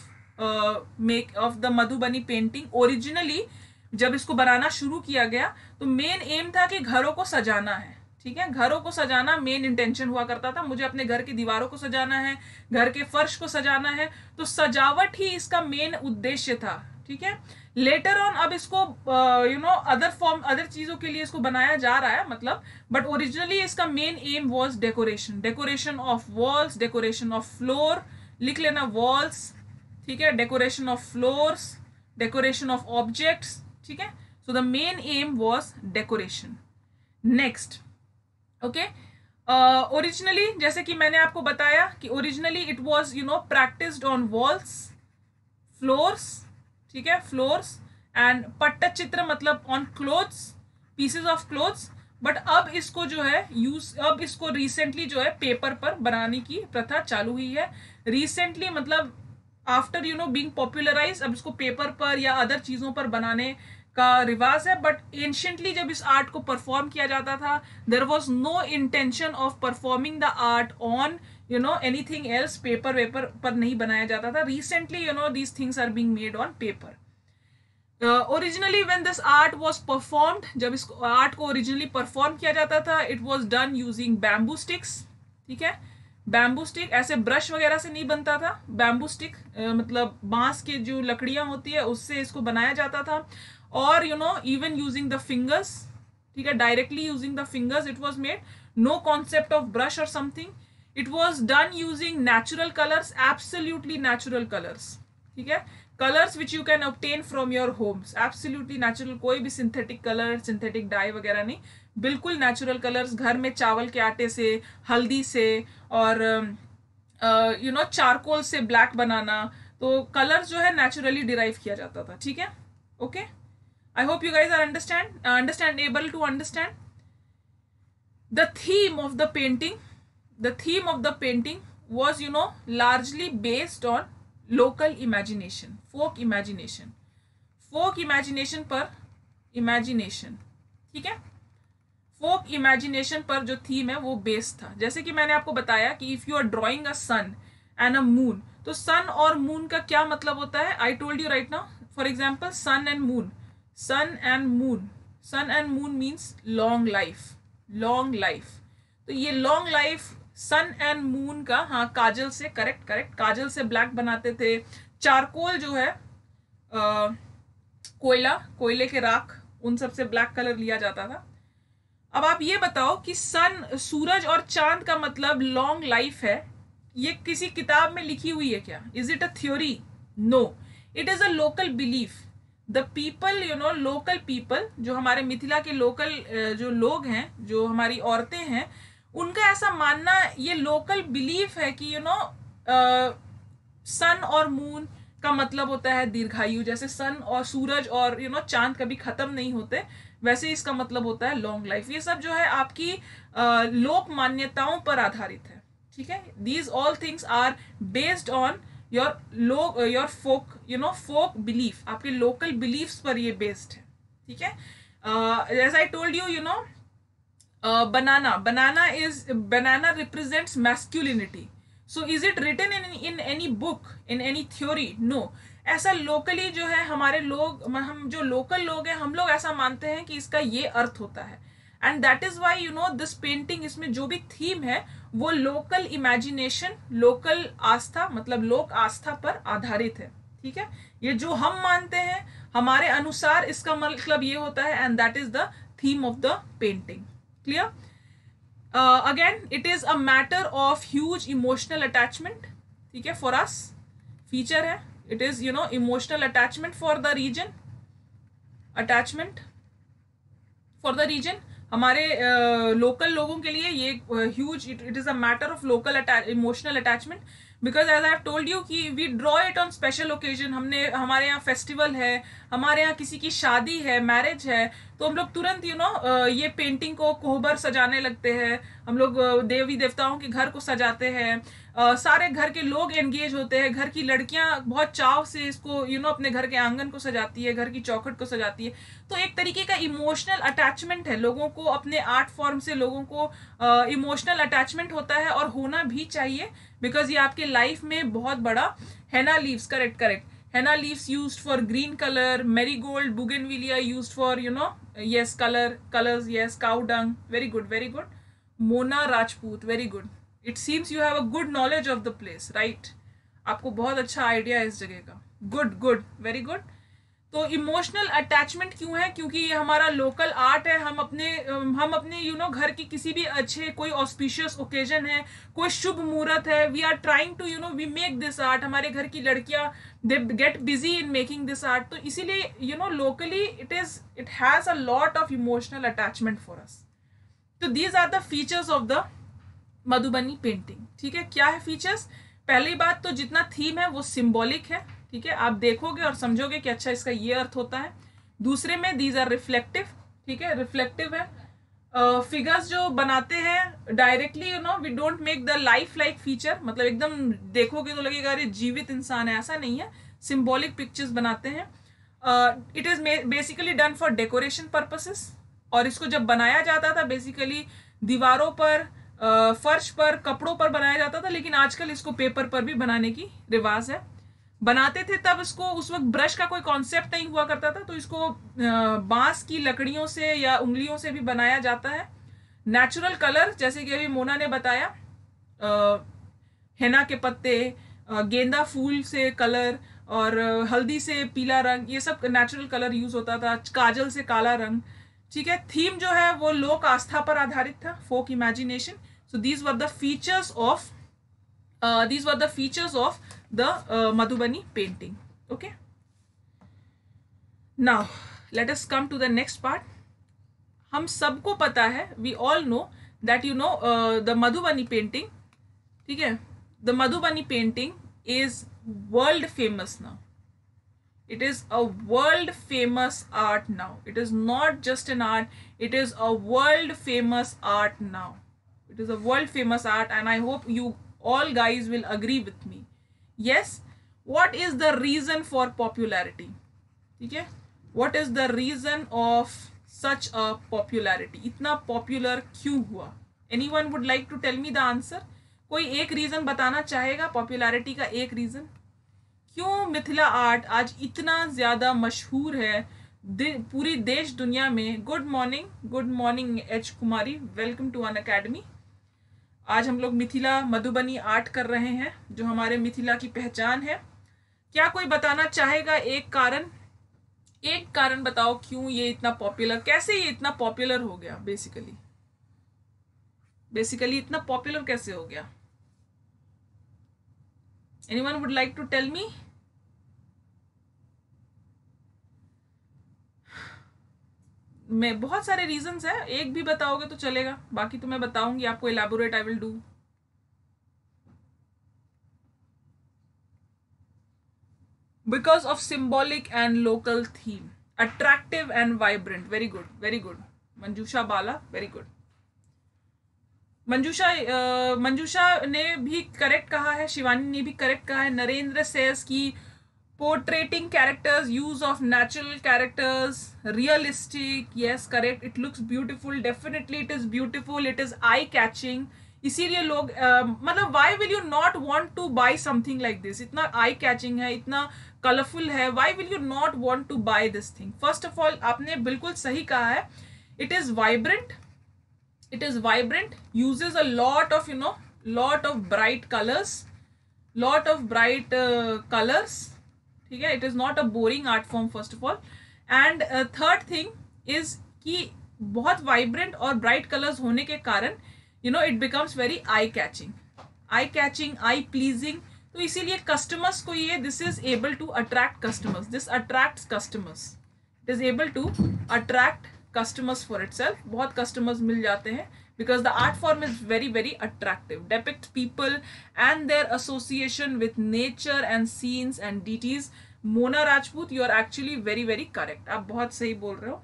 make of the Madhubani painting originally जब इसको बनाना शुरू किया गया तो मेन एम था कि घरों को सजाना है। ठीक है? घरों को सजाना मेन इंटेंशन हुआ करता था। मुझे अपने घर की दीवारों को सजाना है, घर के फर्श को सजाना है। तो सजावट ही इसका मेन उद्देश्य था, ठीक है? लेटर ऑन अब इसको you know other form other चीज़ों के लिए इसको बनाया जा रहा है मतलब बट ओरिजिनली इसका main aim was decoration decoration of walls decoration of floor लिख लेना वॉल्स ठीक है? Decoration of floors decoration of objects ठीक है? So the main aim was decoration next okay? Originally जैसे कि मैंने आपको बताया कि originally it was you know practised on walls floors ठीक है? फ्लोर्स एंड पट्टचित्र मतलब on cloths pieces of cloths but अब इसको जो है यूज़ अब इसको रिसेंटली जो है पेपर पर बनाने की प्रथा चालू हुई है। रिसेंटली मतलब after you know being popularise अब इसको पेपर पर या अदर चीज़ों पर बनाने का रिवाज है बट एंशंटली जब इस आर्ट को परफॉर्म किया जाता था there was no intention of performing the art on you know anything else paper vapour पर नहीं बनाया जाता था। Recently you know these things are being made on paper originally when this art was performed जब इस आर्ट को ओरिजिनली परफॉर्म किया जाता था it was done using bamboo sticks ठीक है? बैम्बू स्टिक ऐसे ब्रश वगैरह से नहीं बनता था। बैम्बू स्टिक uh, मतलब बाँस के जो लकड़ियाँ होती है उससे इसको बनाया जाता था। Or you know even using the fingers ठीक है directly using the fingers it was made no concept of brush or something it was done using natural colors absolutely natural colors ठीक है colors which you can obtain from your homes absolutely natural कोई भी synthetic color synthetic dye वगैरह नहीं बिल्कुल natural colors घर में चावल के आटे से हल्दी से और यू नो चारकोल से ब्लैक बनाना तो कलर जो है नेचुरली डिराइव किया जाता था ठीक है okay okay? I hope you guys are understand uh, understand able to understand the theme of the painting the theme of the painting was you know largely based on local imagination folk imagination folk imagination पर imagination ठीक है फोक इमेजिनेशन पर जो थीम है वो बेस था जैसे कि मैंने आपको बताया कि if you are drawing a sun and a moon तो सन और मून का क्या मतलब होता है I told you right now for example sun and moon sun and moon sun and moon means long life long life तो ये long life sun and moon का हाँ काजल से करेक्ट करेक्ट काजल से ब्लैक बनाते थे। चारकोल जो है कोयला, कोयले के राख, उन सबसे ब्लैक कलर लिया जाता था। अब आप ये बताओ कि सन सूरज और चाँद का मतलब लॉन्ग लाइफ है। ये किसी किताब में लिखी हुई है क्या? Is it a theory no it is a local belief the people you know local people जो हमारे मिथिला के लोकल जो लोग हैं, जो हमारी औरतें हैं, उनका ऐसा मानना, ये लोकल बिलीफ है कि यू नो सन और मून का मतलब होता है दीर्घायु। जैसे सन और सूरज और यू नो चाँद कभी खत्म नहीं होते, वैसे इसका मतलब होता है लॉन्ग लाइफ ये सब जो है आपकी लोक मान्यताओं पर आधारित है। ठीक है? These all things are based on your low your folk you know folk belief आपके लोकल बिलीफ्स पर ये बेस्ड है, ठीक है? As I told you you know banana banana is banana represents masculinity so is it written in in any book in any theory no ऐसा लोकली जो है, हमारे लोग, हम जो लोकल लोग हैं, हम लोग ऐसा मानते हैं कि इसका ये अर्थ होता है। And that is why you know this painting इसमें जो भी थीम है वो लोकल इमेजिनेशन लोकल आस्था मतलब लोक आस्था पर आधारित है, ठीक है? ये जो हम मानते हैं, हमारे अनुसार इसका मतलब ये होता है and that is the theme of the painting clear again it is a matter of huge emotional attachment ठीक है? फॉर अस फीचर है. It is you know emotional attachment for the reason attachment for the region. हमारे लोकल लोगों के लिए ये huge it is a matter of local emotional attachment because as I told you कि we draw it on special occasion हमने हमारे यहाँ फेस्टिवल है हमारे यहाँ किसी की शादी है मैरिज है तो हम लोग तुरंत यू you नो know, ये पेंटिंग को कोहबर सजाने लगते हैं। हम लोग देवी देवताओं के घर को सजाते हैं। Uh, सारे घर के लोग एंगेज होते हैं घर की लड़कियाँ बहुत चाव से इसको यू you नो know, अपने घर के आँगन को सजाती है घर की चौखट को सजाती है। तो एक तरीके का इमोशनल अटैचमेंट है लोगों को अपने आर्ट फॉर्म से लोगों को इमोशनल अटैचमेंट होता है और होना भी चाहिए बिकॉज़ ये आपके लाइफ में बहुत बड़ा henna leaves correct correct henna henna leaves used for green color marigold bougainvillea used for you know yes color colors yes cow dung very good very good mona rajput very good it seems you have a good knowledge of the place right आपको बहुत अच्छा आइडिया है इस जगह का। गुड गुड वेरी गुड तो इमोशनल अटैचमेंट क्यों है? क्योंकि ये हमारा लोकल आर्ट है। हम अपने हम अपने यू you नो know, घर की किसी भी अच्छे कोई ऑस्पिशियस ओकेजन है कोई शुभ मुहूर्त है we are trying to you know we make this art हमारे घर की लड़कियाँ they get busy in making this art तो इसीलिए you know locally it is it has a lot of emotional attachment for us तो these are the features of the Madhubani painting ठीक है? क्या है फीचर्स पहली बात तो जितना थीम है वो सिंबॉलिक है ठीक है? आप देखोगे और समझोगे कि अच्छा इसका ये अर्थ होता है। दूसरे में दीज आर रिफ्लेक्टिव ठीक है? रिफ्लेक्टिव है। फिगर्स uh, जो बनाते हैं directly you know we don't make the life like feature मतलब एकदम देखोगे तो लगेगा अरे जीवित इंसान है ऐसा नहीं है। सिंबॉलिक पिक्चर्स बनाते हैं। It is basically done for decoration purposes और इसको जब बनाया जाता था बेसिकली दीवारों पर फर्श पर कपड़ों पर बनाया जाता था, लेकिन आजकल इसको पेपर पर भी बनाने की रिवाज है। बनाते थे तब इसको, उस वक्त ब्रश का कोई कॉन्सेप्ट नहीं हुआ करता था तो इसको बाँस की लकड़ियों से या उंगलियों से भी बनाया जाता है। नेचुरल कलर जैसे कि अभी मोना ने बताया हेना के पत्ते गेंदा फूल से कलर और हल्दी से पीला रंग, ये सब नेचुरल कलर यूज़ होता था, काजल से काला रंग। ठीक है थीम जो है वो लोक आस्था पर आधारित था folk imagination so these were the features of uh, these were the features of the uh, madhubani painting okay now let us come to the next part हम सबको पता है we all know that you know the Madhubani painting ठीक है the Madhubani painting is world famous now it is a world famous art now it is not just an art it is a world famous art now It is a world famous art and i hope you all guys will agree with me yes what is the reason for popularity okay what is the reason of such a popularity इतना popular क्यों हुआ anyone would like to tell me the answer कोई एक रीजन बताना चाहेगा पॉपुलैरिटी का एक रीजन क्यों मिथिला आर्ट आज इतना ज़्यादा मशहूर है दे, पूरी देश दुनिया में good morning good morning H Kumari welcome to Unacademy आज हम लोग मिथिला मधुबनी आर्ट कर रहे हैं, जो हमारे मिथिला की पहचान है। क्या कोई बताना चाहेगा एक कारण? एक कारण बताओ, क्यों ये इतना पॉपुलर कैसे ये इतना पॉपुलर हो गया बेसिकली बेसिकली इतना पॉपुलर कैसे हो गया? Anyone would like to tell me मैं, बहुत सारे रीजंस है। एक भी बताओगे तो चलेगा। बाकी तो मैं बताऊँगी, आपको elaborate I will do because of symbolic and local theme attractive and vibrant very good very good Manjusha Bala very good Manjusha Manjusha ने भी करेक्ट कहा है, शिवानी ने भी करेक्ट कहा है, नरेंद्र सेस की portraying characters, use of natural characters, realistic, yes, correct, it looks beautiful, definitely it is beautiful, it is eye catching इसीलिए लोग मतलब why will you not want to buy something like this इतना आई कैचिंग है, इतना कलरफुल है why will you not want to buy this thing first of all आपने बिल्कुल सही कहा है it is vibrant it is vibrant uses a lot of you know lot of bright colours lot of bright colours ठीक है? It is not a boring art form first of all and third thing is कि बहुत वाइब्रेंट और ब्राइट कलर्स होने के कारण you know it becomes very eye catching eye catching eye pleasing तो इसीलिए कस्टमर्स को ये this is able to attract customers this attract customers it is able to attract customers for it बहुत कस्टमर्स मिल जाते हैं। Because the art form is very very attractive. Depict people and their association with nature and scenes and deities. Mona Rajput you are actually very very correct आप बहुत सही बोल रहे हो।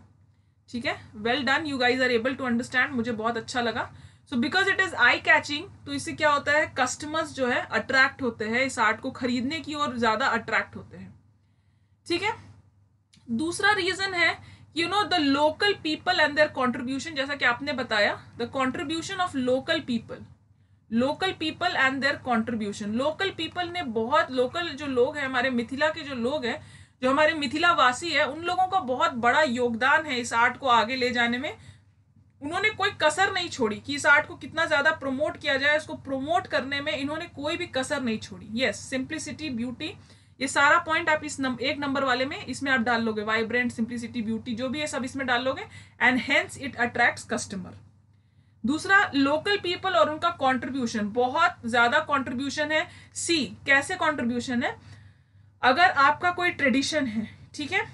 ठीक है? Well done you guys are able to understand मुझे बहुत अच्छा लगा। So because it is eye catching तो इससे क्या होता है? कस्टमर्स जो है अट्रैक्ट होते हैं। इस आर्ट को खरीदने की ओर ज़्यादा अट्रैक्ट होते हैं। ठीक है? दूसरा रीजन है you know the local people and their contribution जैसा कि आपने बताया the contribution of local people local people and their contribution local people ने बहुत लोकल जो लोग हैं, हमारे मिथिला के जो लोग हैं, जो हमारे मिथिला वासी है, उन लोगों का बहुत बड़ा योगदान है इस आर्ट को आगे ले जाने में। उन्होंने कोई कसर नहीं छोड़ी कि इस आर्ट को कितना ज़्यादा प्रमोट किया जाए इसको प्रमोट करने में इन्होंने कोई भी कसर नहीं छोड़ी। यस सिंप्लिसिटी ब्यूटी ये सारा पॉइंट आप इस नम, एक नंबर वाले में इसमें आप डाल लोगे वाइब्रेंट सिंप्लिसिटी ब्यूटी जो भी है सब इसमें डाल लोगे and hence it attracts customer दूसरा लोकल पीपल और उनका कंट्रीब्यूशन बहुत ज़्यादा कंट्रीब्यूशन है. सी कैसे कंट्रीब्यूशन है? अगर आपका कोई ट्रेडिशन है ठीक है?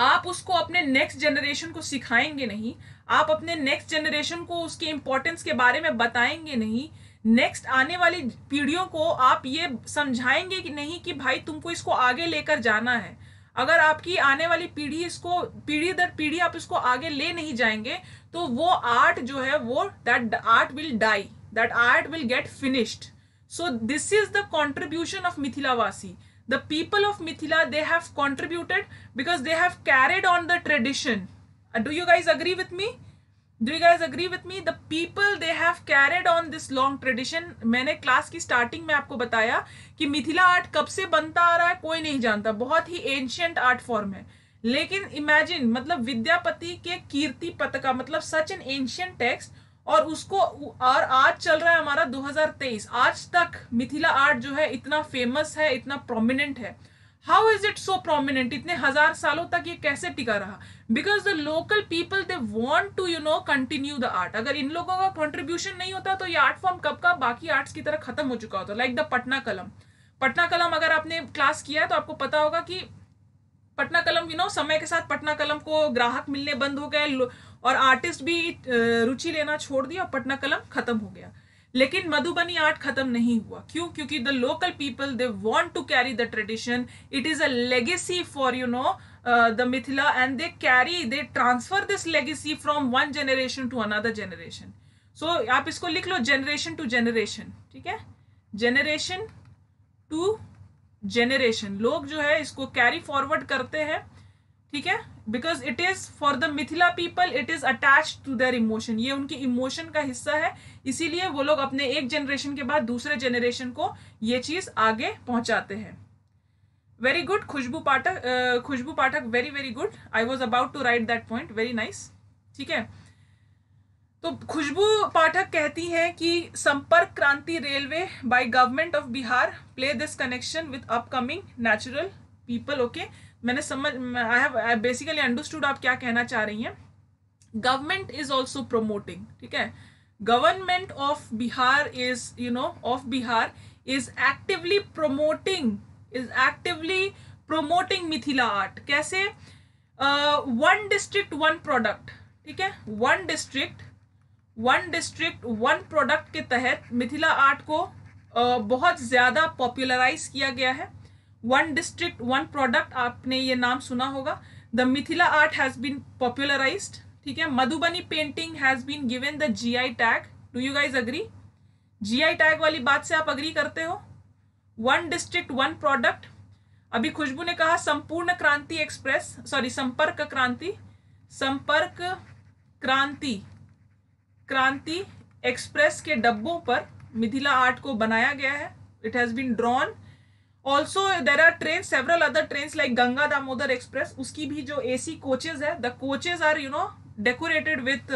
आप उसको अपने नेक्स्ट जनरेशन को सिखाएँगे नहीं आप अपने नेक्स्ट जनरेशन को उसके इंपॉर्टेंस के बारे में बताएँगे नहीं नेक्स्ट आने वाली पीढ़ियों को आप ये समझाएँगे कि नहीं कि भाई तुमको इसको आगे लेकर जाना है। अगर आपकी आने वाली पीढ़ी इसको, पीढ़ी दर पीढ़ी आप इसको आगे ले नहीं जाएँगे तो वो आर्ट जो है, वो that art will die that art will get finished so this is the contribution of मिथिलावासी the people of Mithila they have contributed because they have carried on the tradition do you guys agree with me do you guys agree with me the people they have carried on this long tradition मैंने क्लास की स्टार्टिंग में आपको बताया कि मिथिला आर्ट कब से बनता आ रहा है, कोई नहीं जानता। बहुत ही एंशियंट आर्ट फॉर्म है। लेकिन इमेजिन मतलब विद्यापति के कीर्ति पतका मतलब सच एन एंशियंट टेक्स्ट और उसको और आज चल रहा है हमारा 2023 आज तक मिथिला आर्ट जो है इतना फ़ेमस है, इतना प्रोमिनेंट है। How is it so prominent इतने हज़ार सालों तक ये कैसे टिका रहा? Because the local people they want to you know continue the art अगर इन लोगों का कॉन्ट्रीब्यूशन नहीं होता तो ये आर्ट फॉर्म कब का? बाकी आर्ट्स की तरह खत्म हो चुका होता। लाइक द पटना कलम पटना कलम अगर आपने क्लास किया है तो आपको पता होगा कि पटना कलम यू नो समय के साथ पटना कलम को ग्राहक मिलने बंद हो गए और आर्टिस्ट भी रुचि लेना छोड़ दिया, और पटना कलम खत्म हो गया। लेकिन मधुबनी आर्ट खत्म नहीं हुआ। क्यों? क्योंकि the local people they want to carry the tradition it is a legacy for you know the Mithila and they carry they transfer this legacy from one generation to another generation so आप इसको लिख लो जनरेशन टू जनरेशन ठीक है? जनरेशन टू जनरेशन लोग जो है इसको कैरी फॉरवर्ड करते हैं, ठीक है? Because it is for the Mithila people it is attach to their emotion ये उनके इमोशन का हिस्सा है, इसीलिए वो लोग अपने एक जनरेशन के बाद दूसरे जनरेशन को ये चीज़ आगे पहुंचाते हैं। Very good Khushboo Pathak Khushboo Pathak very very good I was about to write that point very nice ठीक है? तो खुशबू पाठक कहती हैं कि Sampark Kranti railway by government of Bihar play this connection with upcoming natural people okay मैंने समझ आई हैव बेसिकली अंडरस्टूड आप क्या कहना चाह रही हैं। गवर्नमेंट इज़ ऑल्सो प्रोमोटिंग ठीक है? Government of Bihar is you know of Bihar is actively promoting is actively promoting Mithila art कैसे? वन डिस्ट्रिक्ट वन प्रोडक्ट ठीक है? One district one district one product के तहत मिथिला आर्ट को uh, बहुत ज़्यादा पॉपुलराइज किया गया है। वन डिस्ट्रिक्ट वन प्रोडक्ट आपने ये नाम सुना होगा। The Mithila art has been popularise ठीक है? Madhubani painting has been given the G I tag do you guys agree G I tag वाली बात से आप अग्री करते हो? वन डिस्ट्रिक्ट वन प्रोडक्ट अभी खुशबू ने कहा संपूर्ण क्रांति एक्सप्रेस सॉरी संपर्क क्रांति संपर्क क्रांति क्रांति एक्सप्रेस के डब्बों पर मिथिला आर्ट को बनाया गया है। It has been drawn also there are train several other train like Ganga Damodar express उसकी भी जो ए सी कोचेज है the coaches are you know decorated with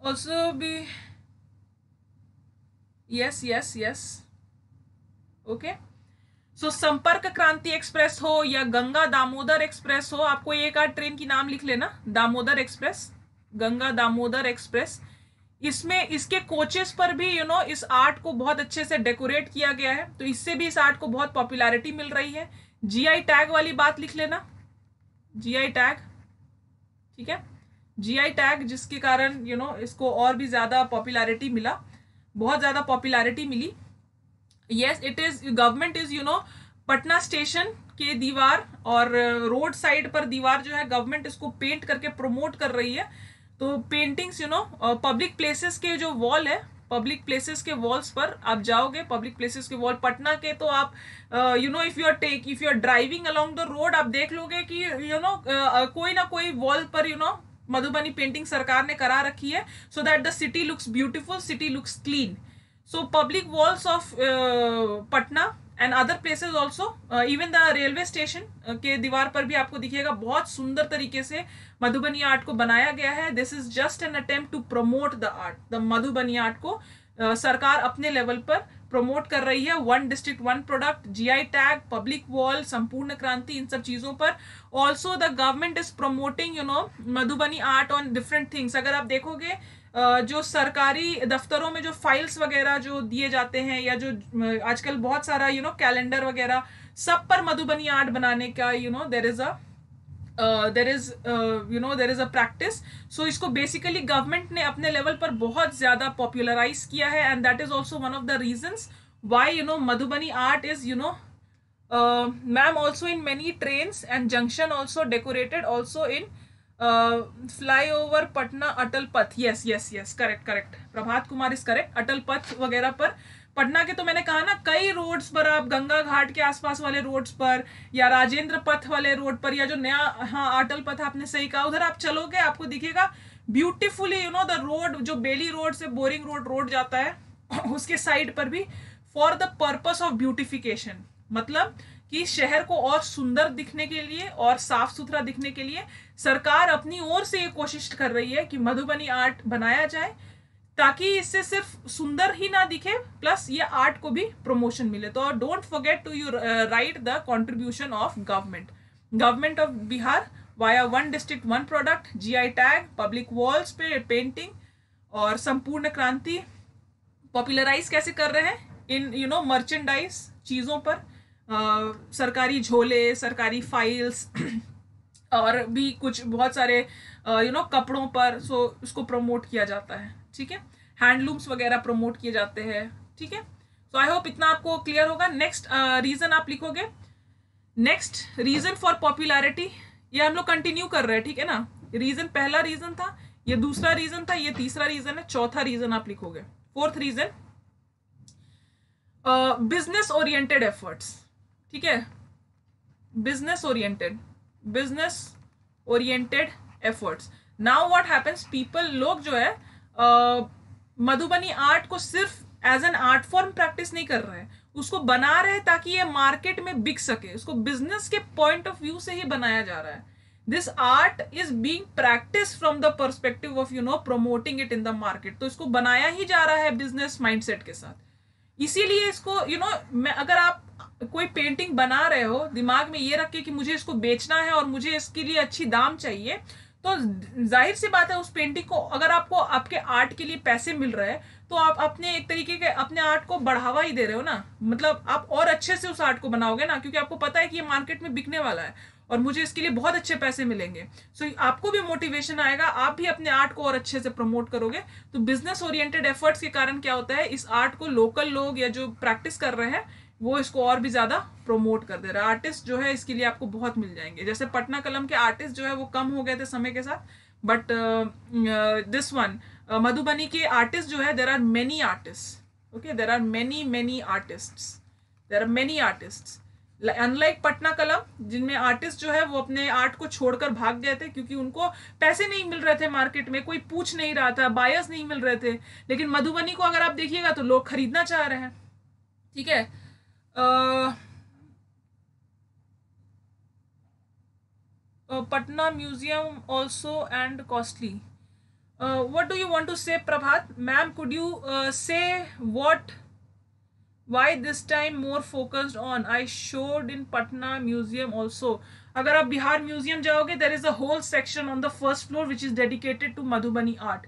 also भी yes yes yes okay so Sampark Kranti express हो या गंगा दामोदर एक्सप्रेस हो आपको एक आध ट्रेन की नाम लिख लेना दामोदर एक्सप्रेस गंगा दामोदर एक्सप्रेस इसमें इसके कोचेस पर भी यू you नो know, इस आर्ट को बहुत अच्छे से डेकोरेट किया गया है। तो इससे भी इस आर्ट को बहुत पॉपुलैरिटी मिल रही है। जीआई टैग वाली बात लिख लेना। जीआई टैग ठीक है? जीआई टैग जिसके कारण यू you नो know, इसको और भी ज़्यादा पॉपुलैरिटी मिला। बहुत ज़्यादा popularity milli. Yes it is government is you know Patna station के दीवार और रोड साइड पर दीवार जो है गवर्नमेंट इसको पेंट करके प्रमोट कर रही है। तो paintings you know public places के जो वॉल है पब्लिक प्लेसेस के वॉल्स पर आप जाओगे पब्लिक प्लेसेस के वॉल पटना के तो आप you know if you are take if you are driving along the road आप देख लोगे कि you you know know, uh, कोई ना कोई वॉल पर you you know know, Madhubani painting सरकार ने करा रखी है so that the city looks beautiful city looks clean so public walls of Patna and other places also even the railway station के दीवार पर भी आपको दिखेगा बहुत सुंदर तरीके से मधुबनी आर्ट को बनाया गया है. This is just an attempt to promote the art the Madhubani art को uh, सरकार अपने लेवल पर प्रमोट कर रही है. One district one product GI tag public wall Sampoorna Kranti इन सब चीज़ों पर. Also the government is promoting you know Madhubani art on different things अगर आप देखोगे जो सरकारी दफ्तरों में जो फाइल्स वगैरह जो दिए जाते हैं या जो आजकल बहुत सारा यू नो कैलेंडर वगैरह, सब पर मधुबनी आर्ट बनाने का you know there is a there is you know there is a practice so इसको बेसिकली गवर्नमेंट ने अपने लेवल पर बहुत ज़्यादा पॉपुलराइज किया है and that is also one of the reasons why you know Madhubani art is you know ma'am also in many train and junction also decorated also in flyover Patna Atal Path yes yes yes correct correct Prabhat Kumar is correct Atal Path वगैरह पर। पटना के तो मैंने कहा ना, कई रोड्स पर आप गंगा घाट के आसपास वाले रोड्स पर या राजेंद्र पथ वाले रोड पर या जो नया हाँ अटल पथ आपने सही कहा, उधर आप चलोगे, आपको दिखेगा beautifully you know the road जो बेली रोड से बोरिंग रोड रोड जाता है, उसके साइड पर भी for the purpose of beautification मतलब कि शहर को और सुंदर दिखने के लिए और साफ़ सुथरा दिखने के लिए सरकार अपनी ओर से ये कोशिश कर रही है कि मधुबनी आर्ट बनाया जाए, ताकि इससे सिर्फ़ सुंदर ही ना दिखे, प्लस ये आर्ट को भी प्रमोशन मिले। तो don't forget to you write the contribution of government government of Bihar via one district one product GI tag public walls पे पेंटिंग और संपूर्ण क्रांति पॉपुलराइज कैसे कर रहे हैं? इन यू नो मर्चेंडाइज चीज़ों पर। सरकारी झोले, सरकारी फाइल्स <clears throat> और भी कुछ बहुत सारे यू नो कपड़ों पर सो उसको प्रमोट किया जाता है, ठीक है? हैंडलूम्स वगैरह प्रमोट किए जाते हैं, ठीक है? सो आई होप इतना आपको क्लियर होगा। नेक्स्ट रीजन आप लिखोगे। नेक्स्ट रीजन फॉर पॉपुलैरिटी ये हम लोग कंटिन्यू कर रहे हैं, ठीक है ना? रीजन पहला रीजन था, ये दूसरा रीजन था, ये तीसरा रीजन है, चौथा रीजन आप लिखोगे। Fourth reason business oriented efforts ठीक है? Business oriented business oriented efforts now what happens people लोग जो है मधुबनी आर्ट को सिर्फ़ as an art form practice नहीं कर रहे हैं। उसको बना रहे हैं ताकि ये मार्केट में बिक सके। उसको बिज़नेस के पॉइंट ऑफ़ व्यू से ही बनाया जा रहा है। This art is being practice from the perspective of you know promoting it in the market तो इसको बनाया ही जा रहा है बिज़नेस माइंडसेट के साथ। इसीलिए इसको यू you नो know, मैं अगर आप कोई पेंटिंग बना रहे हो दिमाग में ये रख के कि मुझे इसको बेचना है और मुझे इसके लिए अच्छी दाम चाहिए तो ज़ाहिर सी बात है उस पेंटिंग को अगर आपको आपके आर्ट के लिए पैसे मिल रहे हैं तो आप अपने एक तरीके के अपने आर्ट को बढ़ावा ही दे रहे हो ना। मतलब आप और अच्छे से उस आर्ट को बनाओगे ना क्योंकि आपको पता है कि ये मार्केट में बिकने वाला है और मुझे इसके लिए बहुत अच्छे पैसे मिलेंगे। सो so, आपको भी मोटिवेशन आएगा आप भी अपने आर्ट को और अच्छे से प्रमोट करोगे। तो बिज़नेस ओरिएंटेड एफर्ट्स के कारण क्या होता है इस आर्ट को लोकल लोग या जो प्रैक्टिस कर रहे हैं वो इसको और भी ज़्यादा प्रमोट कर दे रहा है। आर्टिस्ट जो है, इसके लिए आपको बहुत मिल जाएँगे। जैसे पटना कलम के आर्टिस्ट जो है, वो कम हो गए थे समय के साथ बट दिस वन मधुबनी के आर्टिस्ट जो है there are many artist okay there are many many artist there are many artist unlike Patna Kalam, जिनमें आर्टिस्ट जो है, वो अपने आर्ट को छोड़कर भाग गए थे, क्योंकि उनको पैसे नहीं मिल रहे थे मार्केट में, कोई पूछ नहीं रहा था बायर्स नहीं मिल रहे थे। लेकिन मधुबनी को अगर आप देखिएगा तो लोग खरीदना चाह रहे हैं, ठीक है? Patna museum also and costly what do you want to say Prabhat ma'am could you say what why this time more focused on? I showed in patna museum also. अगर आप बिहार म्यूज़ियम जाओगे there is a whole section on the first floor which is dedicated to Madhubani art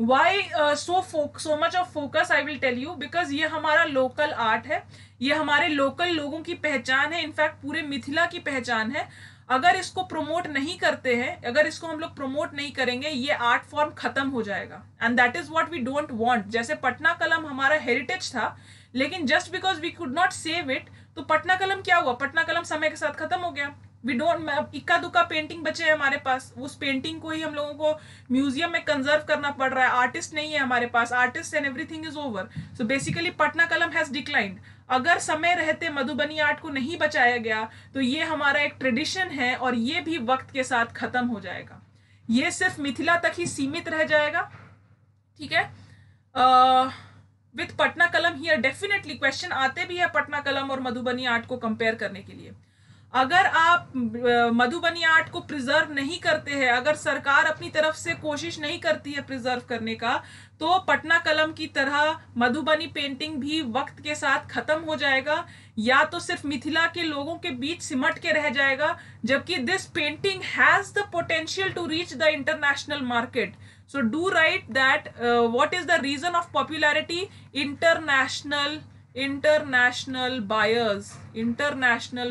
why so so much of focus I will tell you because ये हमारा लोकल आर्ट है, ये हमारे लोकल लोगों की पहचान है इनफैक्ट पूरे मिथिला की पहचान है। अगर इसको प्रमोट नहीं करते हैं, अगर इसको हम लोग प्रमोट नहीं करेंगे, ये आर्ट फॉर्म खत्म हो जाएगा। And that is what we don't want जैसे पटना कलम हमारा हेरिटेज था, लेकिन just because we could not save it तो पटना कलम क्या हुआ? पटना कलम समय के साथ खत्म हो गया। वी डोंट इक्का दुक्का पेंटिंग बचे हैं हमारे पास। उस पेंटिंग को ही हम लोगों को म्यूज़ियम में कंजर्व करना पड़ रहा है। आर्टिस्ट नहीं है हमारे पास। Artist and everything is over so basically Patna Kalam has declined अगर समय रहते मधुबनी आर्ट को नहीं बचाया गया तो ये हमारा एक ट्रेडिशन है और ये भी वक्त के साथ खत्म हो जाएगा। ये सिर्फ़ मिथिला तक ही सीमित रह जाएगा। ठीक है? With Patna Kalam here definitely question आते भी है पटना कलम और मधुबनी आर्ट को कंपेयर करने के लिए। अगर आप मधुबनी आर्ट को प्रिजर्व नहीं करते हैं अगर सरकार अपनी तरफ़ से कोशिश नहीं करती है प्रिजर्व करने का तो पटना कलम की तरह मधुबनी पेंटिंग भी वक्त के साथ खत्म हो जाएगा। या तो सिर्फ़ मिथिला के लोगों के बीच सिमट के रह जाएगा जबकि this painting has the potential to reach the international market so do right that what is the reason of of international International, international buyers, international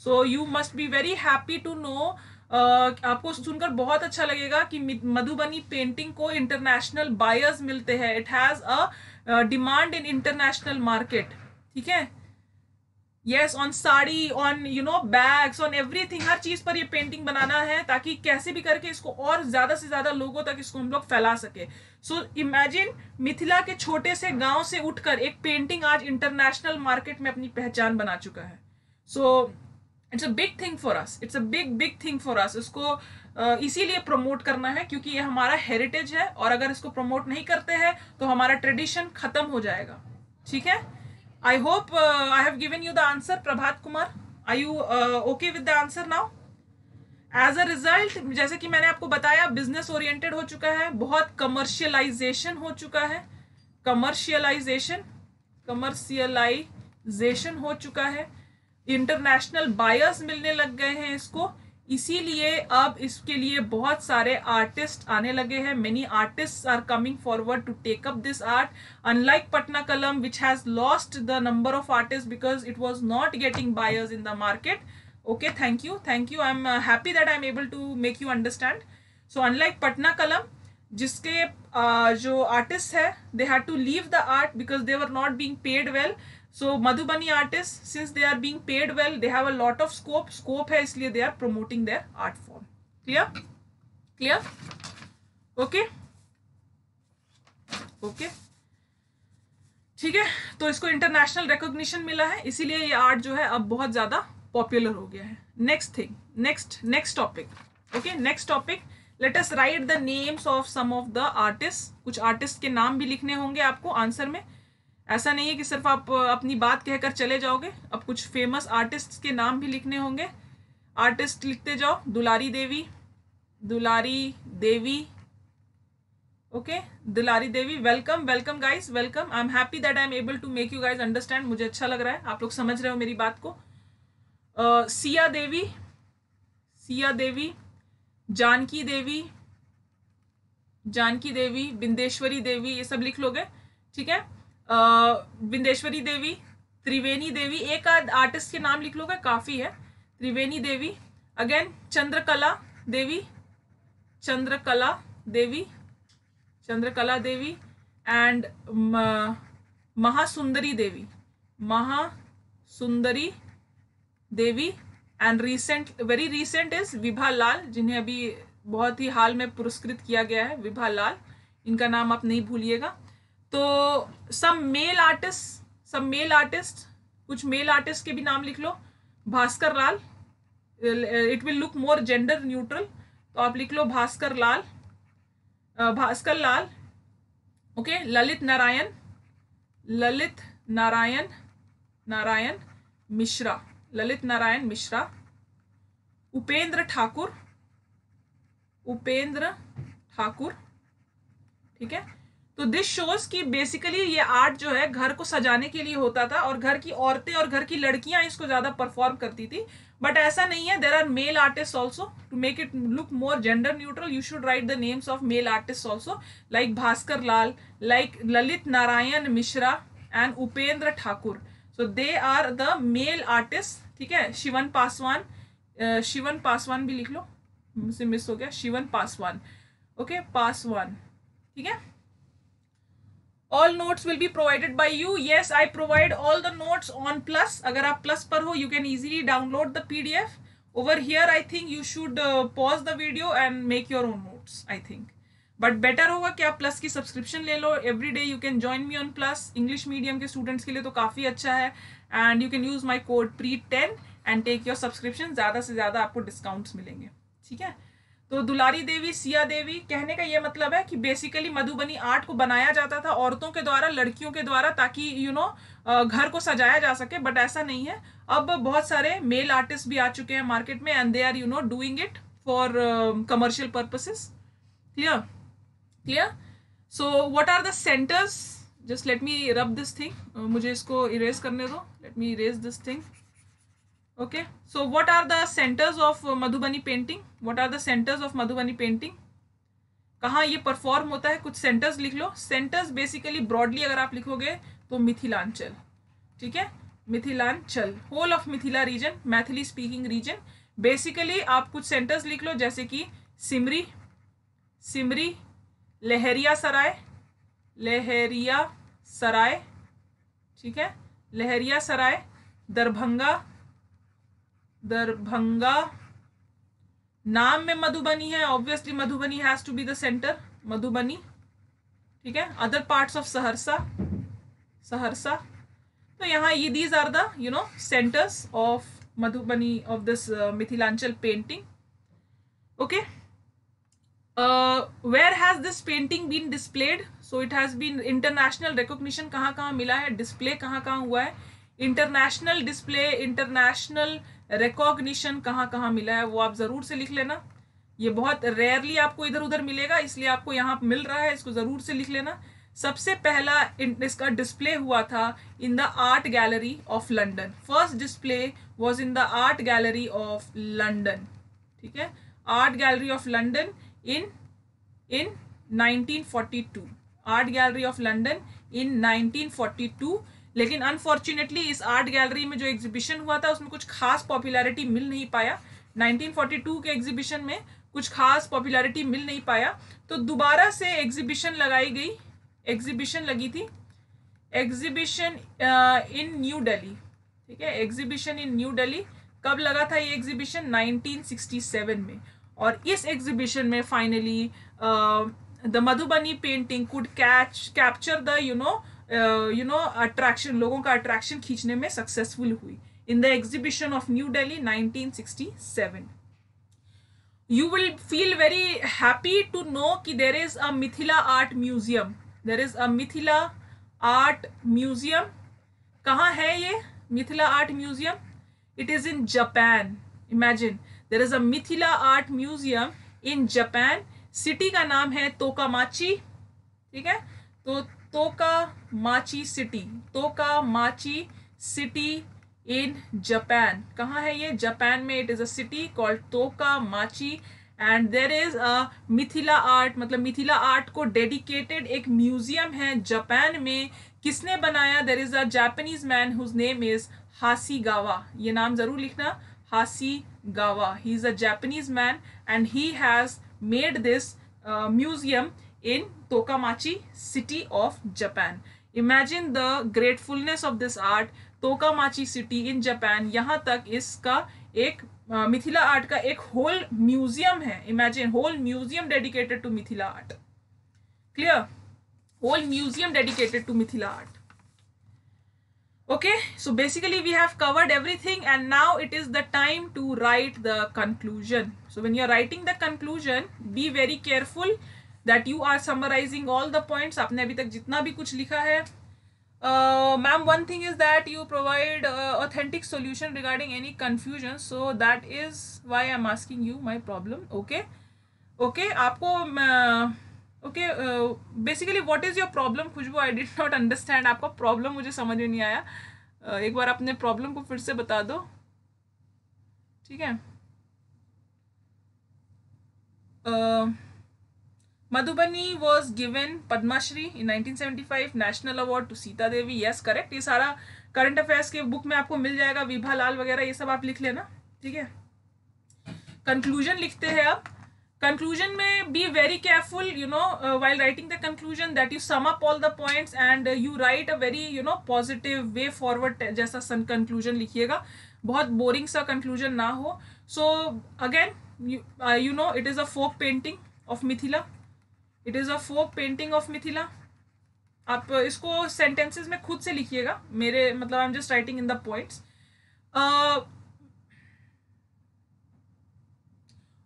buyers. You must be very happy to know आपको सुनकर बहुत अच्छा लगेगा कि मधुबनी पेंटिंग को इंटरनेशनल बायर्स मिलते हैं। It has a demand in international market ठीक है? Yes on sari on you know bags on everything हर चीज़ पर ये पेंटिंग बनाना है ताकि कैसे भी करके इसको और ज़्यादा से ज़्यादा लोगों तक इसको हम लोग फैला सके। सो इमेजिन मिथिला के छोटे से गाँव से उठकर एक पेंटिंग आज इंटरनेशनल मार्केट में अपनी पहचान बना चुका है। So it's a big thing for us it's a big big thing for us इसको uh, इसीलिए प्रमोट करना है क्योंकि ये हमारा हेरिटेज है और अगर इसको प्रमोट नहीं करते हैं तो हमारा ट्रेडिशन खत्म हो जाएगा। ठीक है? I hope I have have you the answer Prabhat Kumar. I you okay with the answer now as a result जैसे कि मैंने आपको बताया बिज़नेस ओरिएंटेड हो चुका है बहुत कमर्शियलाइजेशन हो चुका है। कमर्शियलाइजेशन कमर्शियलाइजेशन हो चुका है। इंटरनेशनल बायर्स मिलने लग गए हैं इसको। इसीलिए अब इसके लिए बहुत सारे आर्टिस्ट आने लगे हैं। Many artist are coming forward to take up this art unlike Patna Kalam which has lost the number of artist because it was not getting buyers in the market okay thank you thank you I am happy that I am able to make you understand so unlike Patna Kalam जिसके uh, जो आर्टिस्ट है they had to leave the art because they were not being paid well so Madhubani artist since they are being paid well they have lot of scope scope है इसलिए they are promoting their art form clear clear okay okay ठीक है? तो इसको इंटरनेशनल रिकोग्निशन मिला है। इसीलिए ये आर्ट जो है अब बहुत ज़्यादा पॉपुलर हो गया है। Next thing next next topic okay next topic let us write the names of some of the artist कुछ आर्टिस्ट के नाम भी लिखने होंगे आपको आंसर में। ऐसा नहीं है कि सिर्फ़ आप अपनी बात कहकर चले जाओगे। अब कुछ फ़ेमस आर्टिस्ट के नाम भी लिखने होंगे। आर्टिस्ट लिखते जाओ Dulari Devi Dulari Devi okay Dulari Devi welcome welcome guys welcome I am happy that I am able to make you guys understand मुझे अच्छा लग रहा है। आप लोग समझ रहे हो मेरी बात को। uh, सिया देवी सिया देवी जानकी देवी जानकी देवी बिंदेश्वरी देवी ये सब लिख लोगे ठीक है? बिंदेश्वरी देवी, त्रिवेणी देवी, एक आर्टिस्ट के नाम लिख लोगे, काफ़ी है। Triveni Devi again Chandrakala Devi Chandrakala Devi Chandrakala Devi and Mahasundari Devi Mahasundari Devi and recent very recent is Vibha Lal जिन्हें अभी बहुत ही हाल में पुरस्कृत किया गया है विभा लाल इनका नाम आप नहीं भूलिएगा। तो some male artist some male artist कुछ मेल आर्टिस्ट के भी नाम लिख लो Bhaskar Lal. It will look more gender neutral तो आप लिख लो भास्कर लाल। भास्कर लाल। Okay okay, Lalit Narayan. Lalit Narayan Narayan Mishra. Lalit Narayan Mishra. Upendra Thakur. Upendra Thakur. ठीक है? तो दिस शोज़ की बेसिकली ये आर्ट जो है घर को सजाने के लिए होता था और घर की औरतें और घर की लड़कियाँ इसको ज़्यादा परफॉर्म करती थी। बट ऐसा नहीं है there are male artist also to make it look more gender neutral you should write the names of male artist also like Bhaskar Lal like Lalit Narayan Mishra and Upendra Thakur so they are the male artist ठीक है? शिवन पासवान शिवन पासवान भी लिख लो, मुझसे मिस हो गया, शिवन पासवान ओके पासवान, ठीक है? All notes will be provided by you yes I provide all the notes on plus अगर आप प्लस पर हो you can easily download the P D F over here I think you should pause the video and make your own notes I think but better होगा कि आप प्लस की सब्सक्रिप्शन ले लो. Every day you can join me on plus English medium के स्टूडेंट्स के लिए तो काफ़ी अच्छा है. And you can use my code pre ten and take your subscription ज़्यादा से ज़्यादा आपको डिस्काउंट्स मिलेंगे. ठीक है? तो दुलारी देवी सिया देवी कहने का ये मतलब है कि बेसिकली मधुबनी आर्ट को बनाया जाता था औरतों के द्वारा लड़कियों के द्वारा ताकि यू you नो know, घर को सजाया जा सके बट ऐसा नहीं है। अब बहुत सारे मेल आर्टिस्ट भी आ चुके हैं मार्केट में and they are you know doing it for commercial purposes clear clear so what are the centres just let me rub this thing मुझे इसको इरेज करने दो। Let me erase this thing okay, so what are the centers of madhubani painting? What are the centers of madhubani painting? कहाँ ये परफॉर्म होता है? कुछ सेंटर्स लिख लो। सेंटर्स बेसिकली ब्रॉडली अगर आप लिखोगे तो मिथिलांचल, ठीक है? Mithilanchal whole of Mithila region Maithili speaking region basically आप कुछ सेंटर्स लिख लो, जैसे कि सिमरी सिमरी, लहरिया सराय लहरिया सराय, ठीक है? लहरिया सराय, दरभंगा दरभंगा। नाम में मधुबनी है obviously Madhubani has to be the centre Madhubani. ठीक है? Other parts of Saharsa Saharsa. तो यहाँ ये these are the you know centres of Madhubani of this Mithilanchal painting okay where has this painting been displayed so it has been international recognition कहाँ कहाँ मिला है डिस्प्ले कहाँ कहाँ हुआ है। इंटरनेशनल डिस्प्ले इंटरनेशनल रिकॉग्निशन कहाँ कहाँ मिला है, वो आप ज़रूर से लिख लेना। ये बहुत रेयरली आपको इधर उधर मिलेगा, इसलिए आपको यहाँ मिल रहा है, इसको ज़रूर से लिख लेना। सबसे पहला इसका डिस्प्ले हुआ था in the art gallery of London first display was in the art gallery of London ठीक है? Art gallery of London in in 1942 art gallery of London in 1942 लेकिन अनफॉर्चुनेटली इस आर्ट गैलरी में जो एग्जीबिशन हुआ था, उसमें कुछ खास पॉपुलैरिटी मिल नहीं पाया। 1942 के एग्जीबिशन में कुछ खास पॉपुलैरिटी मिल नहीं पाया। तो दोबारा से एग्जीबिशन लगाई गई। एग्जीबिशन लगी थी। एग्जीबिशन इन न्यू दिल्ली ठीक है? एग्जीबिशन इन न्यू दिल्ली कब लगा था ये एग्जीबिशन 1967 में। और इस एग्जीबिशन में finally the Madhubani painting could catch capture the you know you know attraction लोगों का अट्रैक्शन खींचने में सक्सेसफुल हुई। In the exhibition of New Delhi 1967 you will feel very happy to know कि there is a Mithila art museum there is a Mithila art museum कहाँ है ये Mithila art museum it is in Japan imagine there is a Mithila art museum in Japan city का नाम है तोकामाची। ठीक है? तो तोका माची city, Tokamachi city in Japan. कहाँ है ये? जापान में it is a city called Tokamachi and there is a Mithila art मतलब मिथिला आर्ट को डेडिकेटेड एक म्यूज़ियम है जापान में। किसने बनाया? There is a Japanese man whose name is Hasegawa ये नाम ज़रूर लिखना। Hasegawa he is a Japanese man and he has made this museum in Tokamachi city of Japan imagine the gratefulness of this art Tokamachi city in Japan यहाँ तक इसका एक मिथिला आर्ट का एक होल म्यूज़ियम है. Imagine whole museum dedicated to Mithila art clear whole museum dedicated to Mithila art okay so basically we have covered everything and now it is the time to write the conclusion so when you are writing the conclusion be very careful that you are summarising all the points आपने अभी तक जितना भी कुछ लिखा है। Ma'am one thing is that you provide authentic solution regarding any confusion so that is why I am asking you my problem okay okay आपको okay basically what is your problem Khushboo? I did not understand आपका प्रॉब्लम मुझे समझ में नहीं आया। uh, एक बार अपने प्रॉब्लम को फिर से बता दो। ठीक है? uh, Madhubani was given Padmashri in 1975 national award to Sita Devi yes correct ये सारा करंट अफेयर्स के बुक में आपको मिल जाएगा। विभा लाल वगैरह ये सब आप लिख लेना। ठीक है? कंक्लूजन लिखते हैं आप कंक्लूजन में be very careful you know while writing the conclusion that you sum up all the points and you write a very you know positive way forward जैसा सन कंक्लूजन लिखिएगा। बहुत बोरिंग सा कंक्लूजन ना हो। So again you know it is a folk painting of Mithila it is a folk painting of Mithila आप इसको सेंटेंसेस में खुद से लिखिएगा। मेरे मतलब I am just writing in the points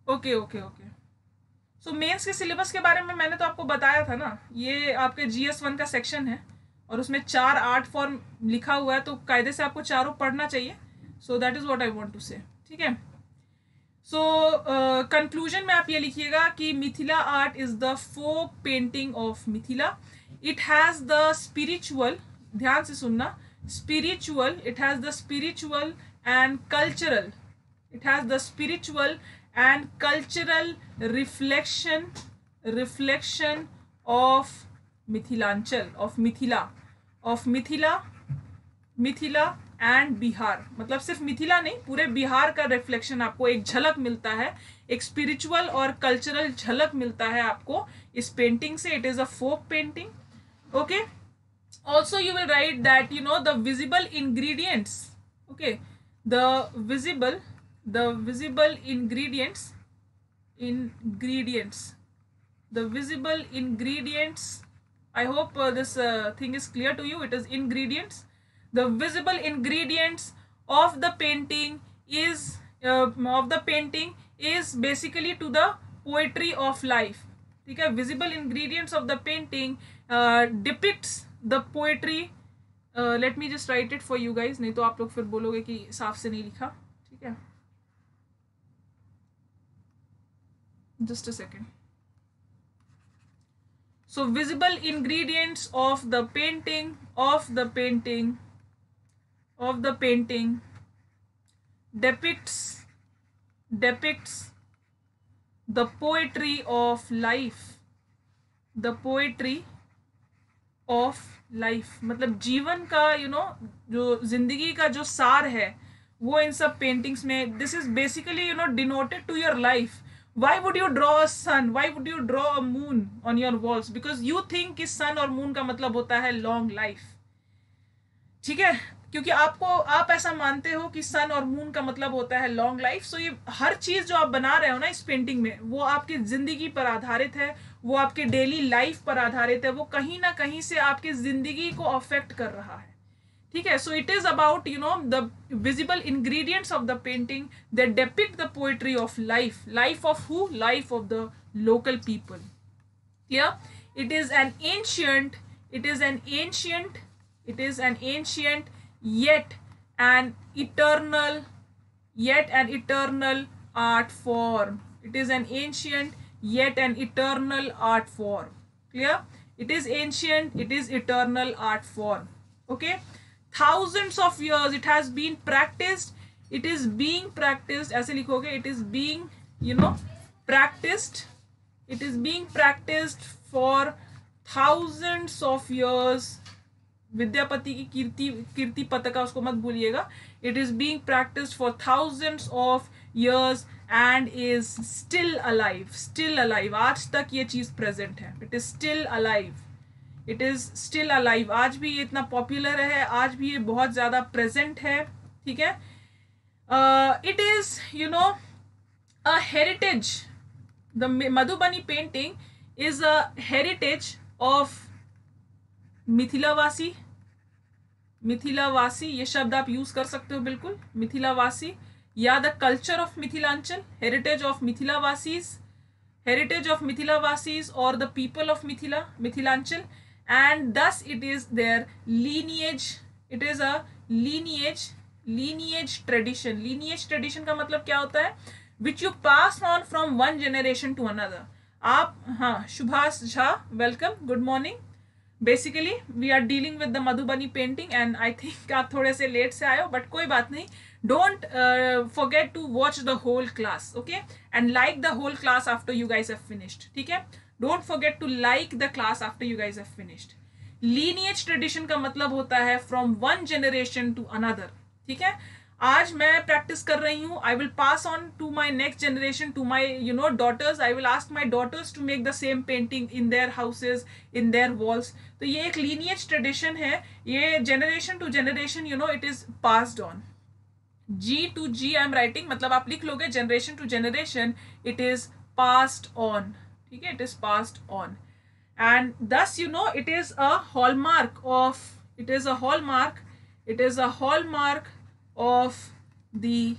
okay okay okay so mains के सिलेबस के बारे में मैंने तो आपको बताया था ना। ये आपके जी एस वन का सेक्शन है। और उसमें चार आर्ट फॉर्म लिखा हुआ है तो कायदे से आपको चारों पढ़ना चाहिए। So that is what I want to say ठीक है? सो कंक्लूजन uh, में आप ये लिखिएगा कि Mithila art is the folk painting of Mithila. It has the spiritual ध्यान से सुनना spiritual it has the spiritual and cultural it has the spiritual and cultural reflection reflection of Mithilanchal of Mithila of Mithila Mithila and Bihar मतलब सिर्फ़ मिथिला नहीं पूरे बिहार का रिफ्लेक्शन आपको एक झलक मिलता है एक स्पिरिचुअल और कल्चरल झलक मिलता है आपको इस पेंटिंग से. It is a folk painting okay also you will write that you know the visible ingredients okay the visible ingredients ingredients. The visible ingredients. I hope uh, this uh, thing is clear to you. It is ingredients. the visible ingredients of the painting is uh, of the painting is basically to the poetry of life ठीक है visible ingredients of the painting uh, depicts the poetry uh, let me just write it for you guys नहीं तो आप लोग फिर बोलोगे कि साफ से नहीं लिखा ठीक है just a second so visible ingredients of the painting of the painting of the painting depicts depicts the poetry of life the poetry of life मतलब जीवन का यू you नो know, जो ज़िंदगी का जो सार है वो इन सब पेंटिंग्स में this is basically you know denoted to your life why would you draw a sun why would you draw a moon on your walls because you think कि sun और moon का मतलब होता है long life ठीक है क्योंकि आपको, आप ऐसा मानते हो कि सन और मून का मतलब होता है लॉन्ग लाइफ सो ये हर चीज़ जो आप बना रहे हो ना इस पेंटिंग में, वो आपकी ज़िंदगी पर आधारित है, वो आपके डेली लाइफ पर आधारित है, वो कहीं ना कहीं से आपकी ज़िंदगी को अफेक्ट कर रहा है। ठीक है? So it is about you know the visible ingredients of the painting the depict the poetry of life life of who life of the local people clear it is an ancient it is an ancient it is an ancient yet an eternal yet an eternal art form. It is an ancient yet an eternal art form. Clear? It is ancient it is eternal art form. Okay? Thousands of years it has been practiced. It is being practiced. As likhoge it is being you know practiced. It is being practiced for thousands of years Vidyapati की कीर्ति कीर्ति पतका उसको मत भूलिएगा। It is being practised for thousands of years and is still alive still alive. आज तक ये चीज़ प्रेजेंट है। It is still alive it is still alive आज भी ये इतना पॉपुलर है। आज भी ये बहुत ज़्यादा प्रेजेंट है। ठीक है? It is you know a heritage the Madhubani painting is a heritage of मिथिलावासी मिथिलावासी, ये शब्द आप यूज़ कर सकते हो बिल्कुल। मिथिलावासी, या the culture of Mithilanchal heritage of मिथिलावासीज heritage of मिथिलावासीज और the people of Mithila, Mithilanchal and thus it is their lineage it is a lineage lineage tradition lineage tradition का मतलब क्या होता है? Which you pass on from one generation to another आप हाँ Subhash Jha welcome good morning basically we are dealing with the Madhubani painting and I think आप थोड़े से लेट से आए हो बट कोई बात नहीं। Don't forget to watch the whole class okay and like the whole class after you guys have finished ठीक है? Don't forget to like the class after you guys have finished lineage tradition का मतलब होता है from one generation to another ठीक है? आज मैं प्रैक्टिस कर रही हूँ। I will pass on to my next generation to my you know daughters I will ask my daughters to make the same painting in their houses in their walls तो ये एक लीनियज ट्रेडिशन है। ये generation to generation you know it is passed on G to G I am writing मतलब आप लिख लोगे generation to generation it is passed on ठीक है? It is passed on and thus you know it is a hallmark of it is a hallmark it is a hallmark of the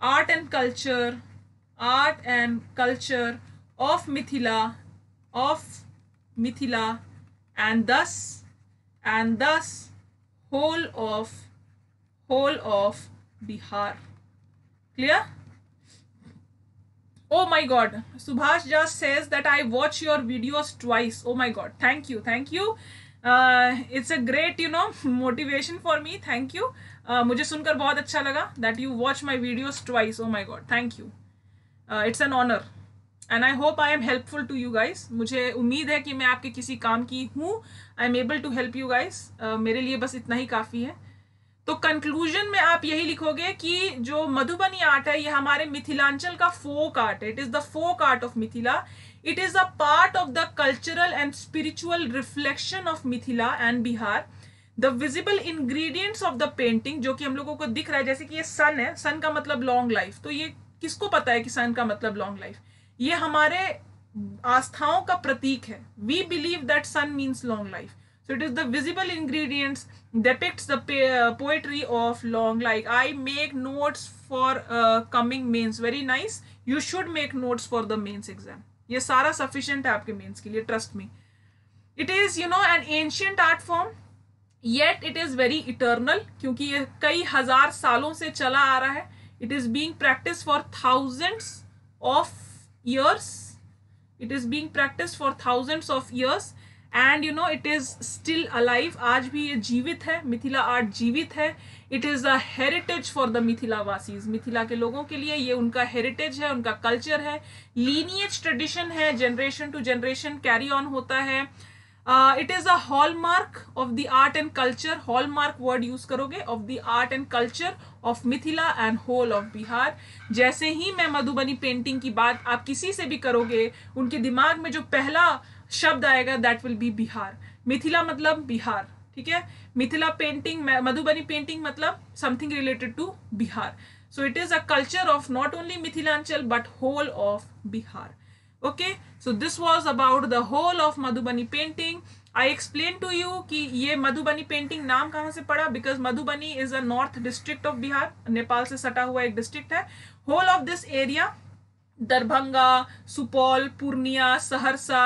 art and culture, art and culture of Mithila, of Mithila, and thus, and thus, whole of, whole of Bihar. Clear? Oh my God, Subhash just says that I watch your videos twice. Oh my God, thank you, thank you. Uh, it's a great, you know, <laughs> motivation for me. Thank you. You मुझे सुनकर बहुत अच्छा लगा that you watch my videos twice oh my god thank you it's an honour and I hope I am helpful to you guys मुझे उम्मीद है कि मैं आपके किसी काम की हूँ. I am able to help you guys मेरे लिए बस इतना ही काफ़ी है. तो कंक्लूजन में आप यही लिखोगे कि जो मधुबनी आर्ट है, ये हमारे मिथिलांचल का फोक आर्ट है. It is the folk art of Mithila. It is a part of the cultural and spiritual reflection of Mithila and Bihar. The visible ingredients of the painting जो कि हम लोगों को दिख रहा है जैसे कि ये सन है सन का मतलब लॉन्ग लाइफ तो ये किसको पता है कि सन का मतलब लॉन्ग लाइफ ये हमारे आस्थाओं का प्रतीक है. We believe that sun means long life it is the visible ingredients depicts the poetry of long like i make notes for uh, coming mains. Very nice. You should make notes for the mains exam. ये सारा सफिशियंट है आपके मेंस के लिए trust me it is you know an ancient art form yet it is very eternal क्योंकि ये कई हज़ार सालों से चला आ रहा है। It is being practice for thousands of years it is being practice for thousands of years and you know it is still alive आज भी ये जीवित है। मिथिला आर्ट जीवित है। It is a heritage for the Mithila वासीज Mithila के लोगों के लिए ये उनका हेरिटेज है, उनका कल्चर है। लीनियज ट्रेडिशन है generation to generation carry on होता है। It is a hallmark of the art and culture hallmark word use करोगे of the art and culture of Mithila and whole of Bihar. जैसे ही मैं मधुबनी पेंटिंग की बात आप किसी से भी करोगे, उनके दिमाग में जो पहला शब्द आएगा that will be Bihar. Mithila मतलब बिहार, ठीक है? मिथिला पेंटिंग मधुबनी पेंटिंग मतलब something related to Bihar. So it is a culture of not only Mithilanchal but whole of Bihar. Okay so this was about the whole of Madhubani painting I explain to you कि ये मधुबनी पेंटिंग नाम कहाँ से पड़ा because Madhubani is a north district of Bihar Nepal से सटा हुआ एक डिस्ट्रिक्ट है whole of this area Darbhanga Supaul Purnia Saharsa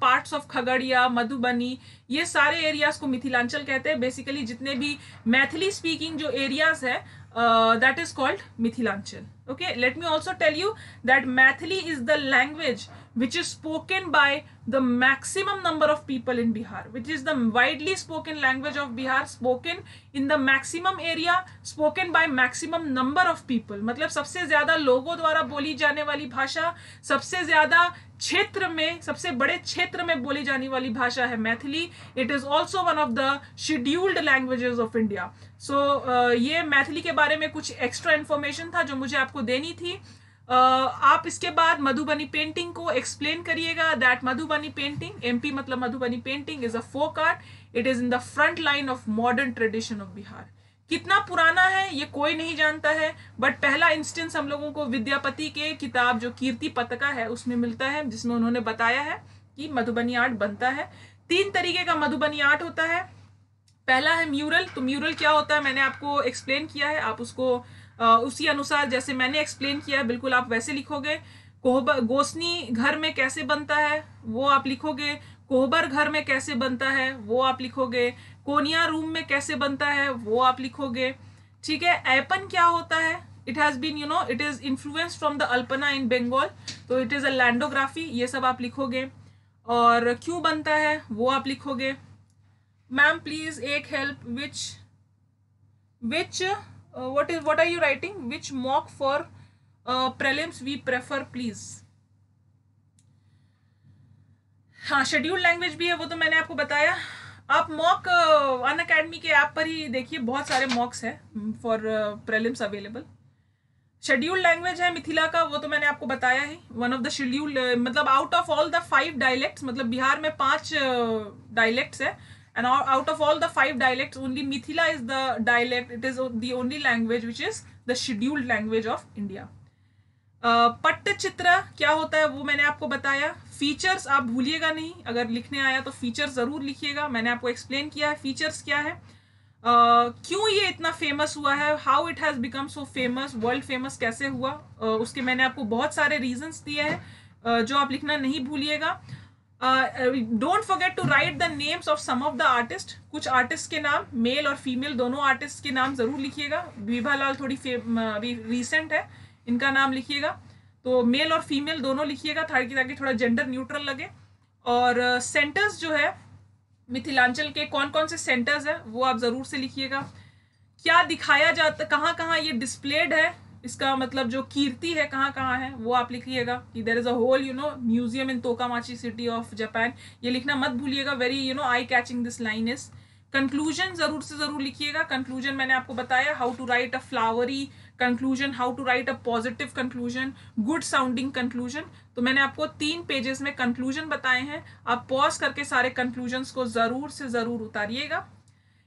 parts of Khagaria Madhubani ये सारे एरियाज़ को मिथिलांचल कहते हैं बेसिकली जितने भी मैथिली स्पीकिंग जो एरियाज़ है that is called Mithilanchal okay let me also tell you that mathili is the language which is spoken by the maximum number of people in bihar which is the widely spoken language of bihar spoken in the maximum area spoken by maximum number of people मतलब सबसे ज़्यादा लोगों द्वारा बोली जाने वाली भाषा सबसे ज़्यादा क्षेत्र में सबसे बड़े क्षेत्र में बोली जाने वाली भाषा है Maithili. It is also one of the scheduled languages of India so ये मैथिली के बारे में कुछ एक्स्ट्रा इन्फॉर्मेशन था जो मुझे आपको देनी थी। uh, आप इसके बाद मधुबनी पेंटिंग को एक्सप्लेन करिएगा। दैट मधुबनी पेंटिंग एमपी मतलब Madhubani painting is a folk art it is in the front line of modern tradition of Bihar कितना पुराना है ये कोई नहीं जानता है बट पहला इंस्टेंस हम लोगों को विद्यापति के किताब जो कीर्ति पतका है उसमें मिलता है जिसमें उन्होंने बताया है कि मधुबनी आर्ट बनता है। तीन तरीके का मधुबनी आर्ट होता है। पहला है म्यूरल तो म्यूरल क्या होता है मैंने आपको एक्सप्लेन किया है आप उसको आ, उसी अनुसार जैसे मैंने एक्सप्लेन किया है बिल्कुल आप वैसे लिखोगे। कोहबर गोसनी घर में कैसे बनता है वो आप लिखोगे। कोहबर घर में कैसे बनता है वो आप लिखोगे। कोनिया रूम में कैसे बनता है, वो आप लिखोगे। ठीक है एपन क्या होता है? It has been you know it is influence from the Alpana in Bengal तो इट इज़ अ लैंडोग्राफी ये सब आप लिखोगे। और क्यों बनता है, वो आप लिखोगे। मैम प्लीज़ एक help which which what is what are you writing which mock for prelims we prefer please हाँ शेड्यूल लैंग्वेज भी है, वो तो मैंने आपको बताया। आप मॉक अन अकेडमी के ऐप पर ही देखिए बहुत सारे मॉक्स हैं for prelims available schedule language है मिथिला का वो तो मैंने आपको बताया ही. वन ऑफ़ द शेड्यूल मतलब out of all the five dialects मतलब बिहार में पाँच डायलेक्ट्स uh, है and out of all the five dialects only mithila is the dialect it is the only language which is the scheduled language of india. पट्ट चित्र क्या होता है वो मैंने आपको बताया. फीचर्स आप भूलिएगा नहीं। अगर लिखने आया तो फीचर्स ज़रूर लिखिएगा। मैंने आपको एक्सप्लेन किया है फीचर्स क्या है। Uh, क्यों ये इतना फ़ेमस हुआ है? How it has become so famous world famous कैसे हुआ? uh, उसके मैंने आपको बहुत सारे रीजंस दिए हैं। uh, जो आप लिखना नहीं भूलिएगा। Don't forget to write the names of some of the artist कुछ आर्टिस्ट के नाम मेल और फीमेल दोनों आर्टिस्ट के नाम ज़रूर लिखिएगा। विभा लाल थोड़ी रिसेंट है। इनका नाम लिखिएगा। तो मेल और फीमेल दोनों लिखिएगा ताकि ताकि थोड़ा जेंडर न्यूट्रल लगे। और सेंटर्स uh, जो है मिथिलांचल के कौन कौन से सेंटर्स हैं वो आप ज़रूर से लिखिएगा। क्या दिखाया जाता कहाँ कहाँ ये डिस्प्लेड है इसका मतलब जो कीर्ति है कहाँ कहाँ है वो आप लिखिएगा। कि there is a whole you know museum in Tokamachi city of Japan ये लिखना मत भूलिएगा very you know I catching this line is conclusion ज़रूर से ज़रूर लिखिएगा। कंक्लूजन मैंने आपको बताया how to write a flowery conclusion how to write a positive conclusion good sounding conclusion तो मैंने आपको तीन पेजेस में कंक्लूजन बताए हैं। आप पॉज करके सारे कंक्लूजन को ज़रूर से ज़रूर उतारिएगा।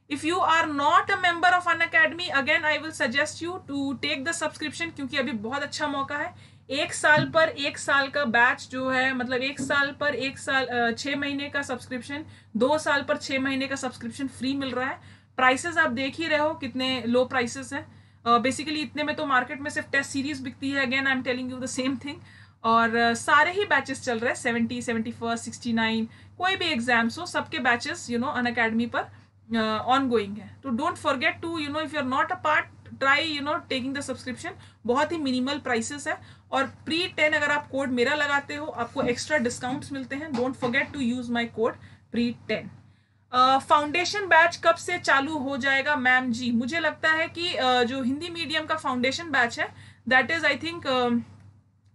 If you are not a member of Unacademy again I will suggest you to take the subscription क्योंकि अभी बहुत अच्छा मौका है। एक साल पर एक साल का बैच जो है मतलब एक साल पर एक साल छः महीने का सब्सक्रिप्शन दो साल पर छः महीने का सब्सक्रिप्शन फ्री मिल रहा है। प्राइसेस आप देख ही रहे हो, कितने लो प्राइसेस हैं। बेसिकली uh, इतने में तो मार्केट में सिर्फ़ टेस्ट सीरीज़ बिकती है again I am telling you the same thing और uh, सारे ही बैचेस चल रहे हैं seventy seventy first sixty nine कोई भी एग्ज़ाम्स हो सबके batches you know on academy पर ऑन uh, गोइंग है. तो don't forget to you know if you are not a part try you know taking the subscription बहुत ही मिनिमल प्राइसेस है. और प्री टेन अगर आप कोड मेरा लगाते हो आपको एक्स्ट्रा डिस्काउंट्स मिलते हैं. Don't forget to use my code pre ten foundation batch कब से चालू हो जाएगा मैम जी मुझे लगता है कि uh, जो हिंदी मीडियम का फाउंडेशन बैच है दैट इज़ आई थिंक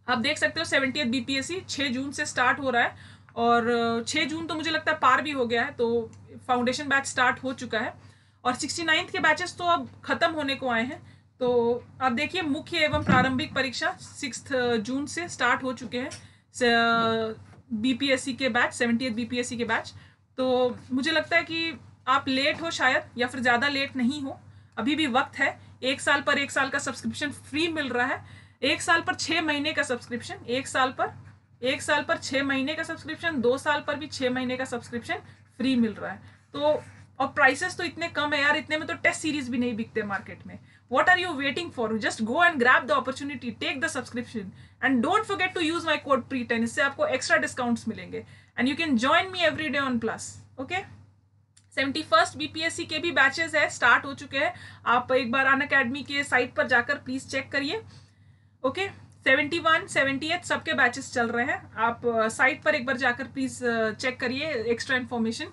आप देख सकते हो seventy eighth B P S C छः जून से स्टार्ट हो रहा है। और छः जून तो मुझे लगता है पार भी हो गया है तो फाउंडेशन बैच स्टार्ट हो चुका है। और सिक्सटी नाइन्थ के बैचेस तो अब खत्म होने को आए हैं। तो आप देखिए मुख्य एवं प्रारंभिक परीक्षा सिक्स जून से स्टार्ट हो चुके हैं बीपीएससी के बैच सेवेंटी एथ बीपीएससी के बैच तो मुझे लगता है कि आप लेट हो शायद, या फिर ज़्यादा लेट नहीं हो। अभी भी वक्त है। एक साल पर एक साल का सब्सक्रिप्शन फ्री मिल रहा है। एक साल पर छः महीने का सब्सक्रिप्शन एक साल पर, एक साल पर छः महीने का सब्सक्रिप्शन दो साल पर भी छः महीने का सब्सक्रिप्शन फ्री मिल रहा है। तो और प्राइसेस तो इतने कम है यार, इतने में तो टेस्ट सीरीज़ भी नहीं बिकते मार्केट में। What are you waiting for just go and grab the opportunity take the subscription and don't forget to use my code pre ten इससे आपको एक्स्ट्रा डिस्काउंट्स मिलेंगे। And you can join me every day on plus okay seventy first BPSC के भी बैचेस है स्टार्ट हो चुके हैं। आप एक बार अन अकेडमी के साइट पर जाकर प्लीज़ चेक करिए okay seventy one seventy eight सबके बैचेस चल रहे हैं। आप साइट पर एक बार जाकर प्लीज़ चेक करिए एक्स्ट्रा इन्फॉर्मेशन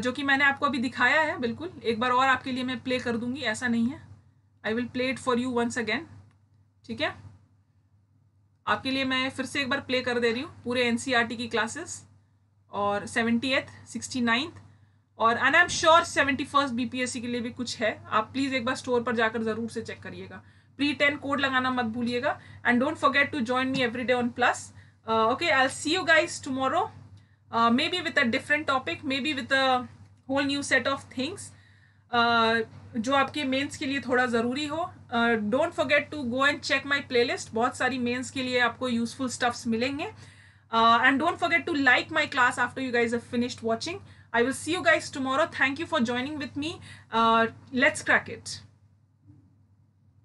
जो कि मैंने आपको अभी दिखाया है, बिल्कुल। एक बार और आपके लिए मैं प्ले कर दूँगी, ऐसा नहीं है। I will play it for you once again ठीक है? आपके लिए मैं फिर से एक बार प्ले कर दे रही हूँ, पूरे एन e की क्लासेस और सेवेंटी एथ सिक्सटी नाइन्थ, और I am sure seventy first B के लिए भी कुछ है। आप प्लीज़ एक बार स्टोर पर जाकर ज़रूर से चेक करिएगा। प्री टेन कोड लगाना मत भूलिएगा। And don't forget to join me every day on plus okay I see you guys tomorrow maybe with a different topic maybe with a whole new set of things जो आपके मेंस के लिए थोड़ा ज़रूरी हो। Don't forget to go and check my playlist बहुत सारी मेंस के लिए आपको यूजफुल स्टफ्स मिलेंगे। Uh, and don't forget to like my class after you guys have finished watching. I will see you guys tomorrow. Thank you for joining with me. Uh, let's crack it.